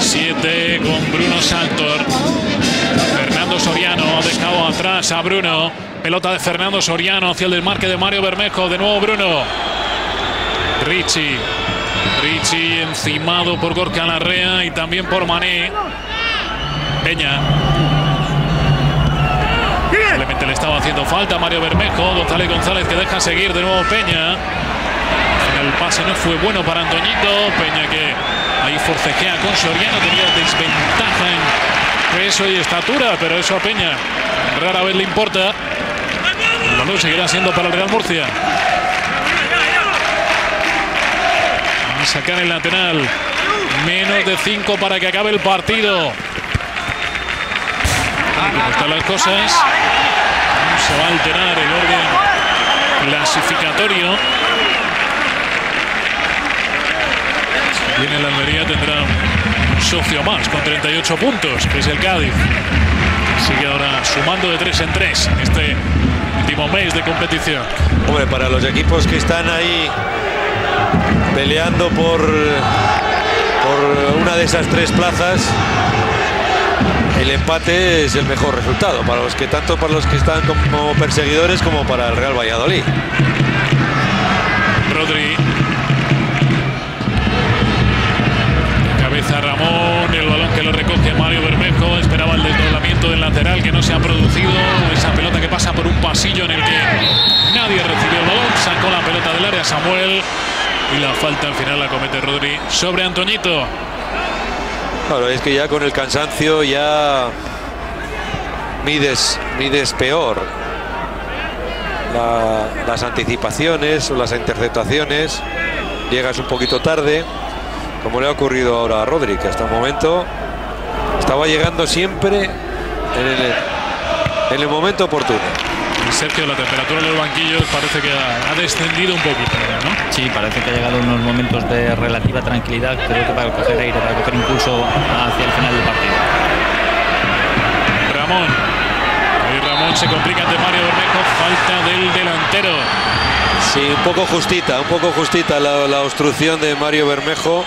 7 con Bruno Santor. Fernando Soriano ha dejado atrás a Bruno. Pelota de Fernando Soriano hacia el desmarque de Mario Bermejo. De nuevo Bruno. Richie. Richie encimado por Gorka Larrea y también por Mané. Peña. Probablemente le estaba haciendo falta Mario Bermejo. González González que deja seguir de nuevo Peña. El pase no fue bueno para Antoñito. Peña que ahí forcejea con Soriano. Tenía desventaja en peso y estatura, pero eso a Peña rara vez le importa. El balón seguirá siendo para el Real Murcia. A sacar el lateral. Menos de 5 para que acabe el partido. Como están las cosas, se va a alterar el orden clasificatorio. Viene la Almería, tendrá un socio más con 38 puntos, que es el Cádiz. Sigue ahora sumando de 3 en 3 en este último mes de competición. Hombre, para los equipos que están ahí peleando por, por una de esas tres plazas, el empate es el mejor resultado, para los que tanto para los que están como perseguidores como para el Real Valladolid. Rodri. Cabeza Ramón, el balón que lo recoge Mario Bermejo. Del lateral que no se ha producido. Esa pelota que pasa por un pasillo en el que nadie recibió el balón. Sacó la pelota del área Samuel. Y la falta al final la comete Rodri sobre Antoñito. Claro, es que ya con el cansancio ya mides, mides peor La- las anticipaciones o las interceptaciones. Llegas un poquito tarde, como le ha ocurrido ahora a Rodri, que hasta el momento estaba llegando siempre en el, en el momento oportuno. Sergio, la temperatura en los banquillos parece que ha, descendido un poquito, ¿no? Sí, parece que ha llegado unos momentos de relativa tranquilidad, creo que para coger aire, para coger impulso hacia el final del partido. Ramón. Ahí Ramón se complica ante Mario Bermejo. Falta del delantero. Sí, un poco justita, un poco justita la, la obstrucción de Mario Bermejo,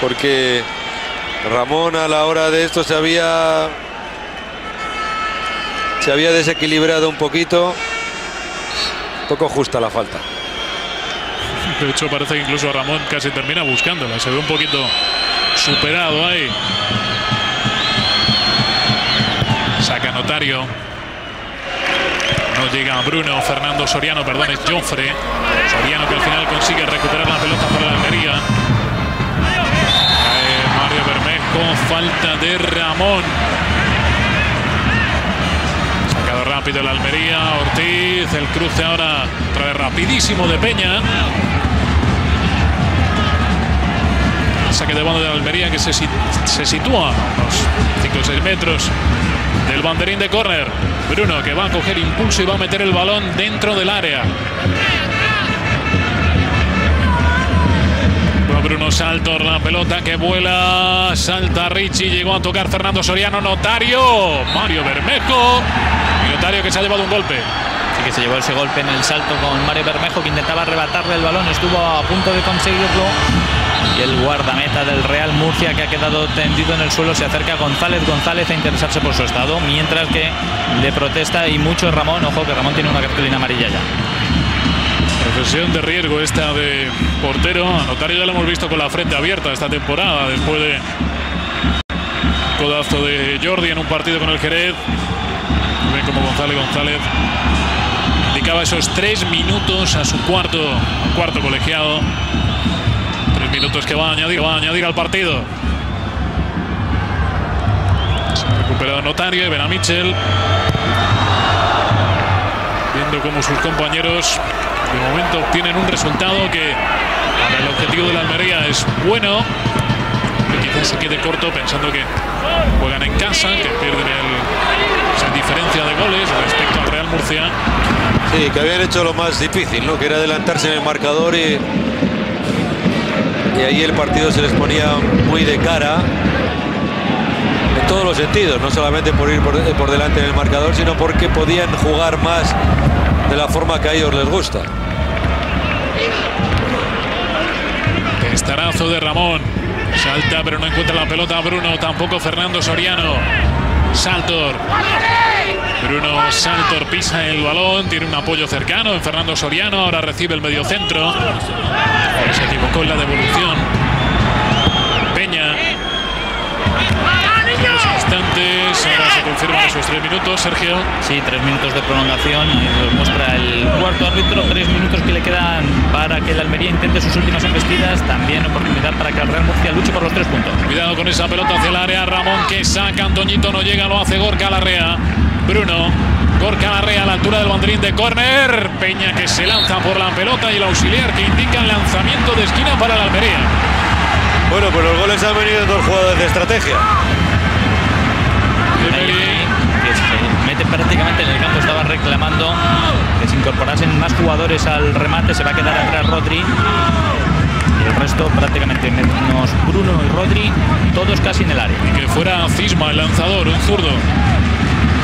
porque Ramón a la hora de esto se había se había desequilibrado un poquito. Un poco justa la falta. De hecho, parece que incluso Ramón casi termina buscándola. Se ve un poquito superado ahí. Saca Notario. No llega Bruno, Fernando Soriano, perdón, es Joffre. Soriano que al final consigue recuperar la pelota para la Almería. Mario Bermejo, falta de Ramón. Rápido la Almería, Ortiz, el cruce ahora otra vez rapidísimo de Peña. saque de banda de Almería que se, se sitúa a unos 5 o 6 metros del banderín de córner. Bruno que va a coger impulso y va a meter el balón dentro del área. Bruno Saltor, la pelota que vuela, salta Richie, llegó a tocar Fernando Soriano, Notario, Mario Bermejo, que se ha llevado un golpe. Sí que se llevó ese golpe en el salto con Mario Bermejo que intentaba arrebatarle el balón, estuvo a punto de conseguirlo y el guardameta del Real Murcia que ha quedado tendido en el suelo se acerca a González González a interesarse por su estado, mientras que le protesta y mucho Ramón, ojo que Ramón tiene una cartulina amarilla ya. Profesión de riesgo esta de portero. A Notario ya lo hemos visto con la frente abierta esta temporada, después de codazo de Jordi en un partido con el Jerez. Como González González indicaba esos tres minutos a su cuarto, cuarto colegiado minutos que va a añadir, va a añadir al partido. Se ha recuperado Notario y ven a Mitchell. Viendo cómo sus compañeros de momento obtienen un resultado que para el objetivo de la Almería es bueno. Que quizás se quede corto pensando que juegan en casa, que pierden el, esa diferencia de goles respecto al Real Murcia. Sí, que habían hecho lo más difícil, ¿no? Que era adelantarse en el marcador y y ahí el partido se les ponía muy de cara en todos los sentidos, no solamente por ir por, delante en el marcador, sino porque podían jugar más de la forma que a ellos les gusta. Estarazo de Ramón. Salta, pero no encuentra la pelota Bruno, tampoco Fernando Soriano. Saltor. Bruno Saltor pisa el balón, tiene un apoyo cercano en Fernando Soriano, ahora recibe el medio centro. Se equivocó en la devolución. Ahora se confirman esos tres minutos, Sergio. Sí, tres minutos de prolongación. Nos muestra el cuarto árbitro, tres minutos que le quedan para que el Almería intente sus últimas embestidas. También oportunidad para que el Real Murcia luche por los tres puntos. Cuidado con esa pelota hacia el área. Ramón que saca, Antoñito no llega, lo hace Gorka Larrea. Bruno. Gorka Larrea a la altura del banderín de córner. Peña que se lanza por la pelota y el auxiliar que indica el lanzamiento de esquina para la Almería. Bueno, pues los goles han venido en dos jugadas de estrategia. Mete prácticamente en el campo, estaba reclamando que se incorporasen más jugadores al remate, se va a quedar atrás Rodri. Y el resto prácticamente menos Bruno y Rodri, todos casi en el área. Y que fuera Cisma el lanzador, un zurdo.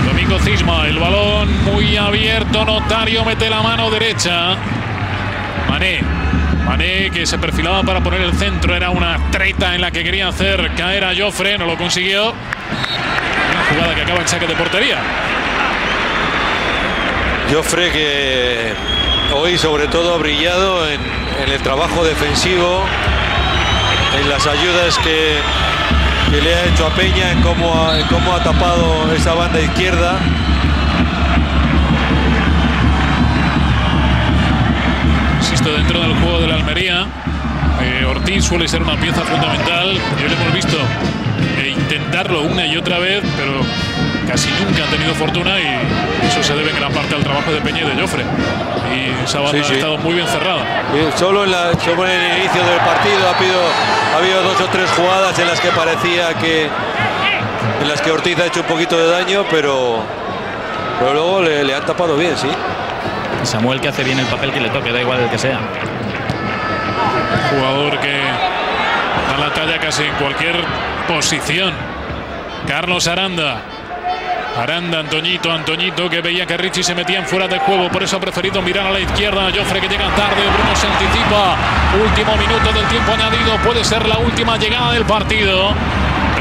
Domingo Cisma, el balón muy abierto, Notario mete la mano derecha. Mané, Mané que se perfilaba para poner el centro, era una treta en la que quería hacer caer a Joffre, no lo consiguió. Jugada que acaba en saque de portería. Joffre que hoy sobre todo ha brillado en, en el trabajo defensivo, en las ayudas que, que le ha hecho a Peña en cómo ha, en cómo ha tapado esa banda izquierda. Insisto, dentro del juego de la Almería, eh, Ortiz suele ser una pieza fundamental. Ya lo hemos visto eh, intentarlo una y otra vez, pero casi nunca ha tenido fortuna y eso se debe en gran parte al trabajo de Peña y de Joffre. Y esa banda Sí, sí. ha estado muy bien cerrada. Solo en, la, solo en el inicio del partido ha habido, ha habido dos o tres jugadas en las que parecía que en las que Ortiz ha hecho un poquito de daño, pero, pero luego le, le han tapado bien, sí. Samuel que hace bien el papel que le toque, da igual el que sea. Jugador que da la talla casi en cualquier posición. Carlos Aranda. Aranda, Antoñito, Antoñito, que veía que Richie se metía en fuera de juego, por eso ha preferido mirar a la izquierda. Joffre que llega tarde, Bruno se anticipa. Último minuto del tiempo añadido, puede ser la última llegada del partido.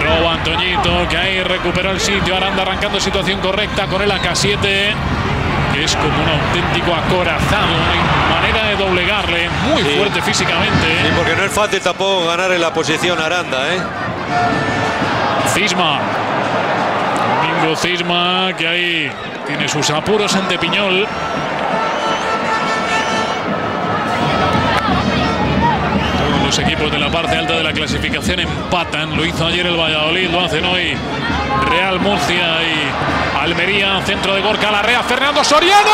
Roba Antoñito, que ahí recuperó el sitio. Aranda arrancando situación correcta con el AK7, que es como un auténtico acorazado. Manera de doblegarle, muy Sí. fuerte físicamente. Sí, porque no es fácil tampoco ganar en la posición Aranda, ¿eh? Cisma. Domingo Cisma, que ahí tiene sus apuros ante Piñol. Todos los equipos de la parte alta de la clasificación empatan. Lo hizo ayer el Valladolid, lo hacen hoy Real Murcia y Almería. Centro de Gorka Larrea, Fernando Soriano.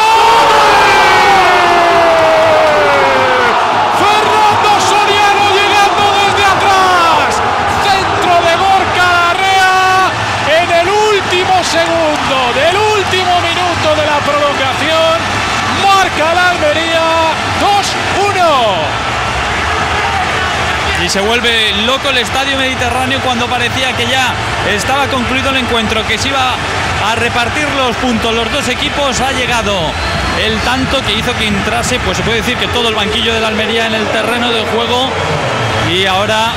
Fernando Soriano llegando desde atrás. Centro de Gorka Larrea en el último segundo del último minuto de la prolongación. Marca la Almería 2-1. Y se vuelve loco el estadio mediterráneo cuando parecía que ya estaba concluido el encuentro, que se iba a repartir los puntos los dos equipos. Ha llegado el tanto que hizo que entrase, pues se puede decir que todo el banquillo de la Almería en el terreno de juego. Y ahora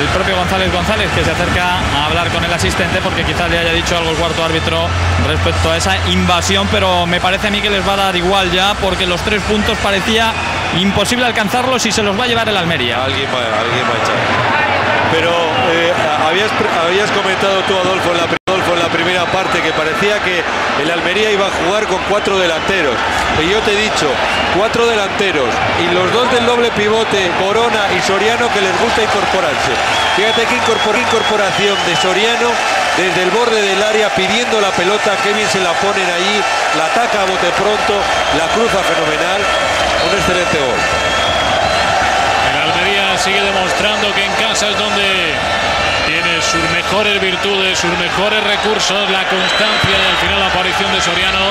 el propio González González que se acerca a hablar con el asistente porque quizás le haya dicho algo el cuarto árbitro respecto a esa invasión, pero me parece a mí que les va a dar igual ya porque los tres puntos parecía imposible alcanzarlos y se los va a llevar el Almería. Pero eh, habías, habías comentado tú, Adolfo, en la, la primera parte que parecía que el Almería iba a jugar con cuatro delanteros. Y yo te he dicho, cuatro delanteros y los dos del doble pivote, Corona y Soriano, que les gusta incorporarse. Fíjate incorpor- incorporación de Soriano desde el borde del área pidiendo la pelota, qué bien se la ponen allí, la ataca a bote pronto, la cruza fenomenal. Un excelente gol. El Almería sigue demostrando que en casa es donde sus mejores virtudes, sus mejores recursos, la constancia y al final la aparición de Soriano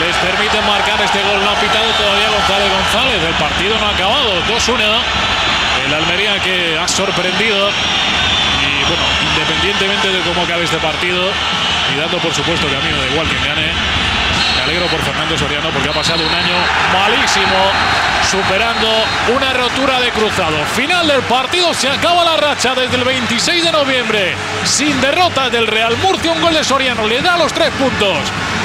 les permite marcar este gol. No ha pitado todavía González González. El partido no ha acabado. 2-1. El Almería que ha sorprendido. Y bueno, independientemente de cómo acabe este partido, y dando por supuesto que a mí me da igual quien gane, me alegro por Fernando Soriano porque ha pasado un año malísimo, superando una rotura de cruzado. Final del partido, se acaba la racha desde el 26 de noviembre, sin derrotas del Real Murcia. Un gol de Soriano le da los tres puntos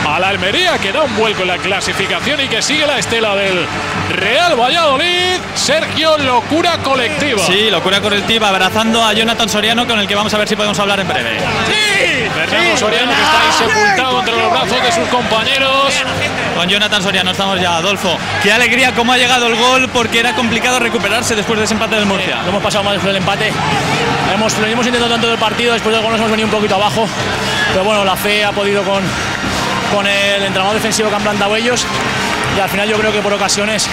a la Almería, que da un vuelco en la clasificación y que sigue la estela del Real Valladolid. Sergio, locura colectiva. Sí, locura colectiva, abrazando a Jonathan Soriano, con el que vamos a ver si podemos hablar en breve. Fernando Soriano que está ahí sepultado entre los brazos de sus compañeros. Con Jonathan Soriano estamos ya, Adolfo. Qué alegría cómo ha llegado el gol, porque era complicado recuperarse después de ese empate del Murcia. Lo hemos pasado mal después del empate. Hemos, lo hemos intentado tanto del partido, después del gol nos hemos venido un poquito abajo. Pero bueno, la fe ha podido con, con el entrenador defensivo que han plantado ellos. Y al final yo creo que por ocasiones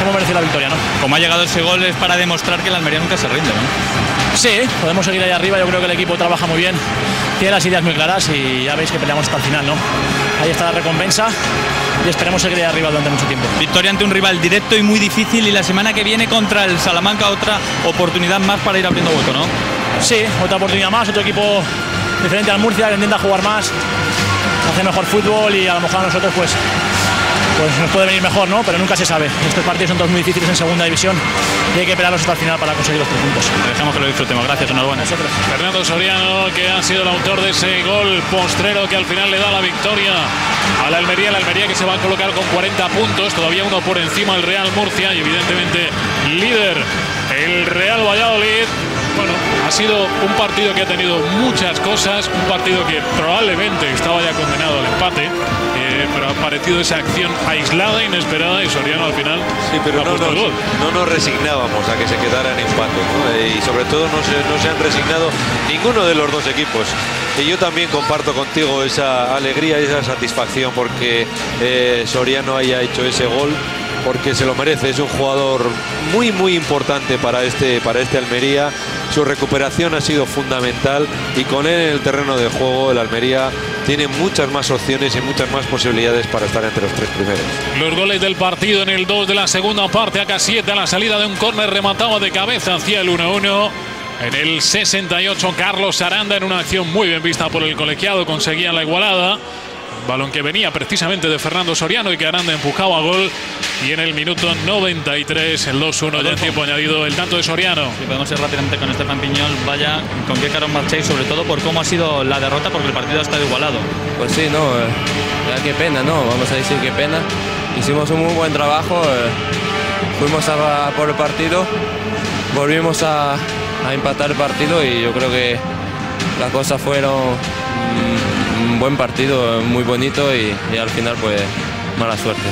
hemos merecido la victoria, ¿no? Como ha llegado ese gol es para demostrar que el Almería nunca se rinde, ¿no? Sí, podemos seguir ahí arriba. Yo creo que el equipo trabaja muy bien, tiene las ideas muy claras y ya veis que peleamos hasta el final, ¿no? Ahí está la recompensa y esperemos seguir ahí arriba durante mucho tiempo. Victoria ante un rival directo y muy difícil y la semana que viene contra el Salamanca otra oportunidad más para ir abriendo hueco, ¿no? Sí, otra oportunidad más, otro equipo diferente al Murcia que intenta jugar más, hacer mejor fútbol y a lo mejor a nosotros pues, pues nos puede venir mejor, ¿no? Pero nunca se sabe. Estos partidos son todos muy difíciles en segunda división y hay que esperarlos hasta el final para conseguir los tres puntos. Dejamos que lo disfrutemos. Gracias, enhorabuena. Fernando Soriano, que ha sido el autor de ese gol postrero que al final le da la victoria a la Almería. La Almería que se va a colocar con 40 puntos, todavía uno por encima del Real Murcia y evidentemente líder el Real Valladolid. Bueno, ha sido un partido que ha tenido muchas cosas, un partido que probablemente estaba ya condenado al empate, eh, pero ha parecido esa acción aislada, inesperada y Soriano al final Sí, pero ha no nos, el gol. no nos resignábamos a que se quedara en empate. ¿no? Eh, Y sobre todo no se, no se han resignado ninguno de los dos equipos. Y yo también comparto contigo esa alegría y esa satisfacción porque eh, Soriano haya hecho ese gol porque se lo merece, es un jugador muy muy importante para este, para este Almería, su recuperación ha sido fundamental y con él en el terreno de juego el Almería tiene muchas más opciones y muchas más posibilidades para estar entre los tres primeros. Los goles del partido en el 2 de la segunda parte, acá 7 a la salida de un córner rematado de cabeza hacia el 1-1. En el 68, Carlos Aranda en una acción muy bien vista por el colegiado conseguía la igualada. Balón que venía precisamente de Fernando Soriano y que Aranda empujaba a gol. Y en el minuto 93, el 2-1 ya en tiempo añadido, el tanto de Soriano. Si podemos ir rápidamente con Estefan Piñol, vaya con qué caro marchéis, sobre todo por cómo ha sido la derrota, porque el partido ha estado igualado. Pues sí, no, eh, ya qué pena, ¿no? Vamos a decir qué pena. Hicimos un muy buen trabajo, eh, fuimos a, a por el partido, volvimos a, a empatar el partido y yo creo que las cosas fueron un buen partido, muy bonito y, y al final pues mala suerte.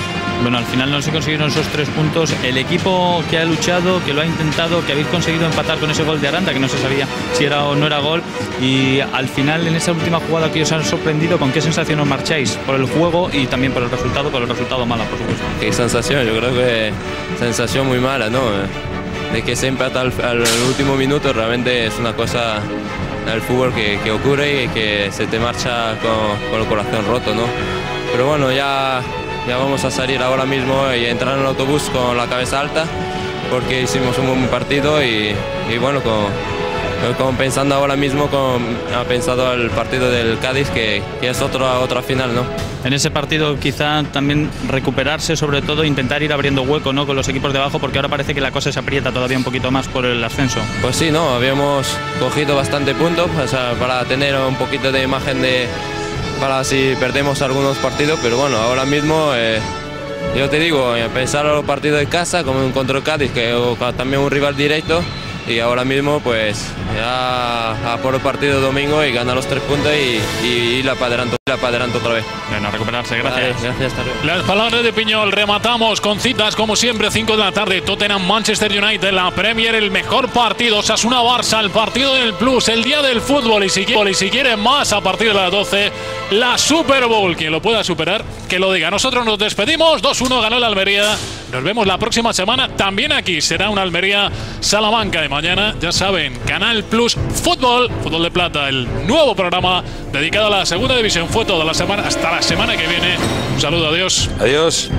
Bueno, al final no se consiguieron esos tres puntos. El equipo que ha luchado, que lo ha intentado, que habéis conseguido empatar con ese gol de Aranda, que no se sabía si era o no era gol. Y al final, en esa última jugada que os han sorprendido, ¿con qué sensación os marcháis? Por el juego y también por el resultado, por el resultado malo, por supuesto. Qué sensación, yo creo que sensación muy mala, ¿no? De que se empata al, al último minuto realmente es una cosa del fútbol que, que ocurre y que se te marcha con, con el corazón roto, ¿no? Pero bueno, ya ya vamos a salir ahora mismo y entrar en el autobús con la cabeza alta porque hicimos un buen partido y, y bueno, con, con pensando ahora mismo, con, ha pensado el partido del Cádiz que, que es otra, otra final, ¿no? En ese partido quizá también recuperarse, sobre todo intentar ir abriendo hueco ¿no? con los equipos de abajo, porque ahora parece que la cosa se aprieta todavía un poquito más por el ascenso. Pues sí, no, habíamos cogido bastante puntos para tener un poquito de imagen de, para si perdemos algunos partidos, pero bueno, ahora mismo eh, yo te digo, pensar a los partidos de casa como contra el Cádiz, que es también un rival directo, y ahora mismo pues ya a por el partido domingo y ganar los tres puntos y, y ir la para adelante, la para adelante otra vez. Bueno, a recuperarse, gracias. Vale, gracias, hasta luego. Las palabras de Piñol, rematamos con citas como siempre, 5 de la tarde, Tottenham, Manchester United, la Premier, el mejor partido, Sasuna Barça, el partido del Plus, el día del fútbol y si, quiere, y si quiere más a partir de las 12, la Super Bowl, quien lo pueda superar, que lo diga. Nosotros nos despedimos, 2-1 ganó el Almería, nos vemos la próxima semana, también aquí será una Almería Salamanca de mañana, ya saben, Canal Plus Fútbol, Fútbol de Plata, el nuevo programa dedicado a la segunda división, fue toda la semana, hasta la semana que viene, un saludo, adiós. Adiós.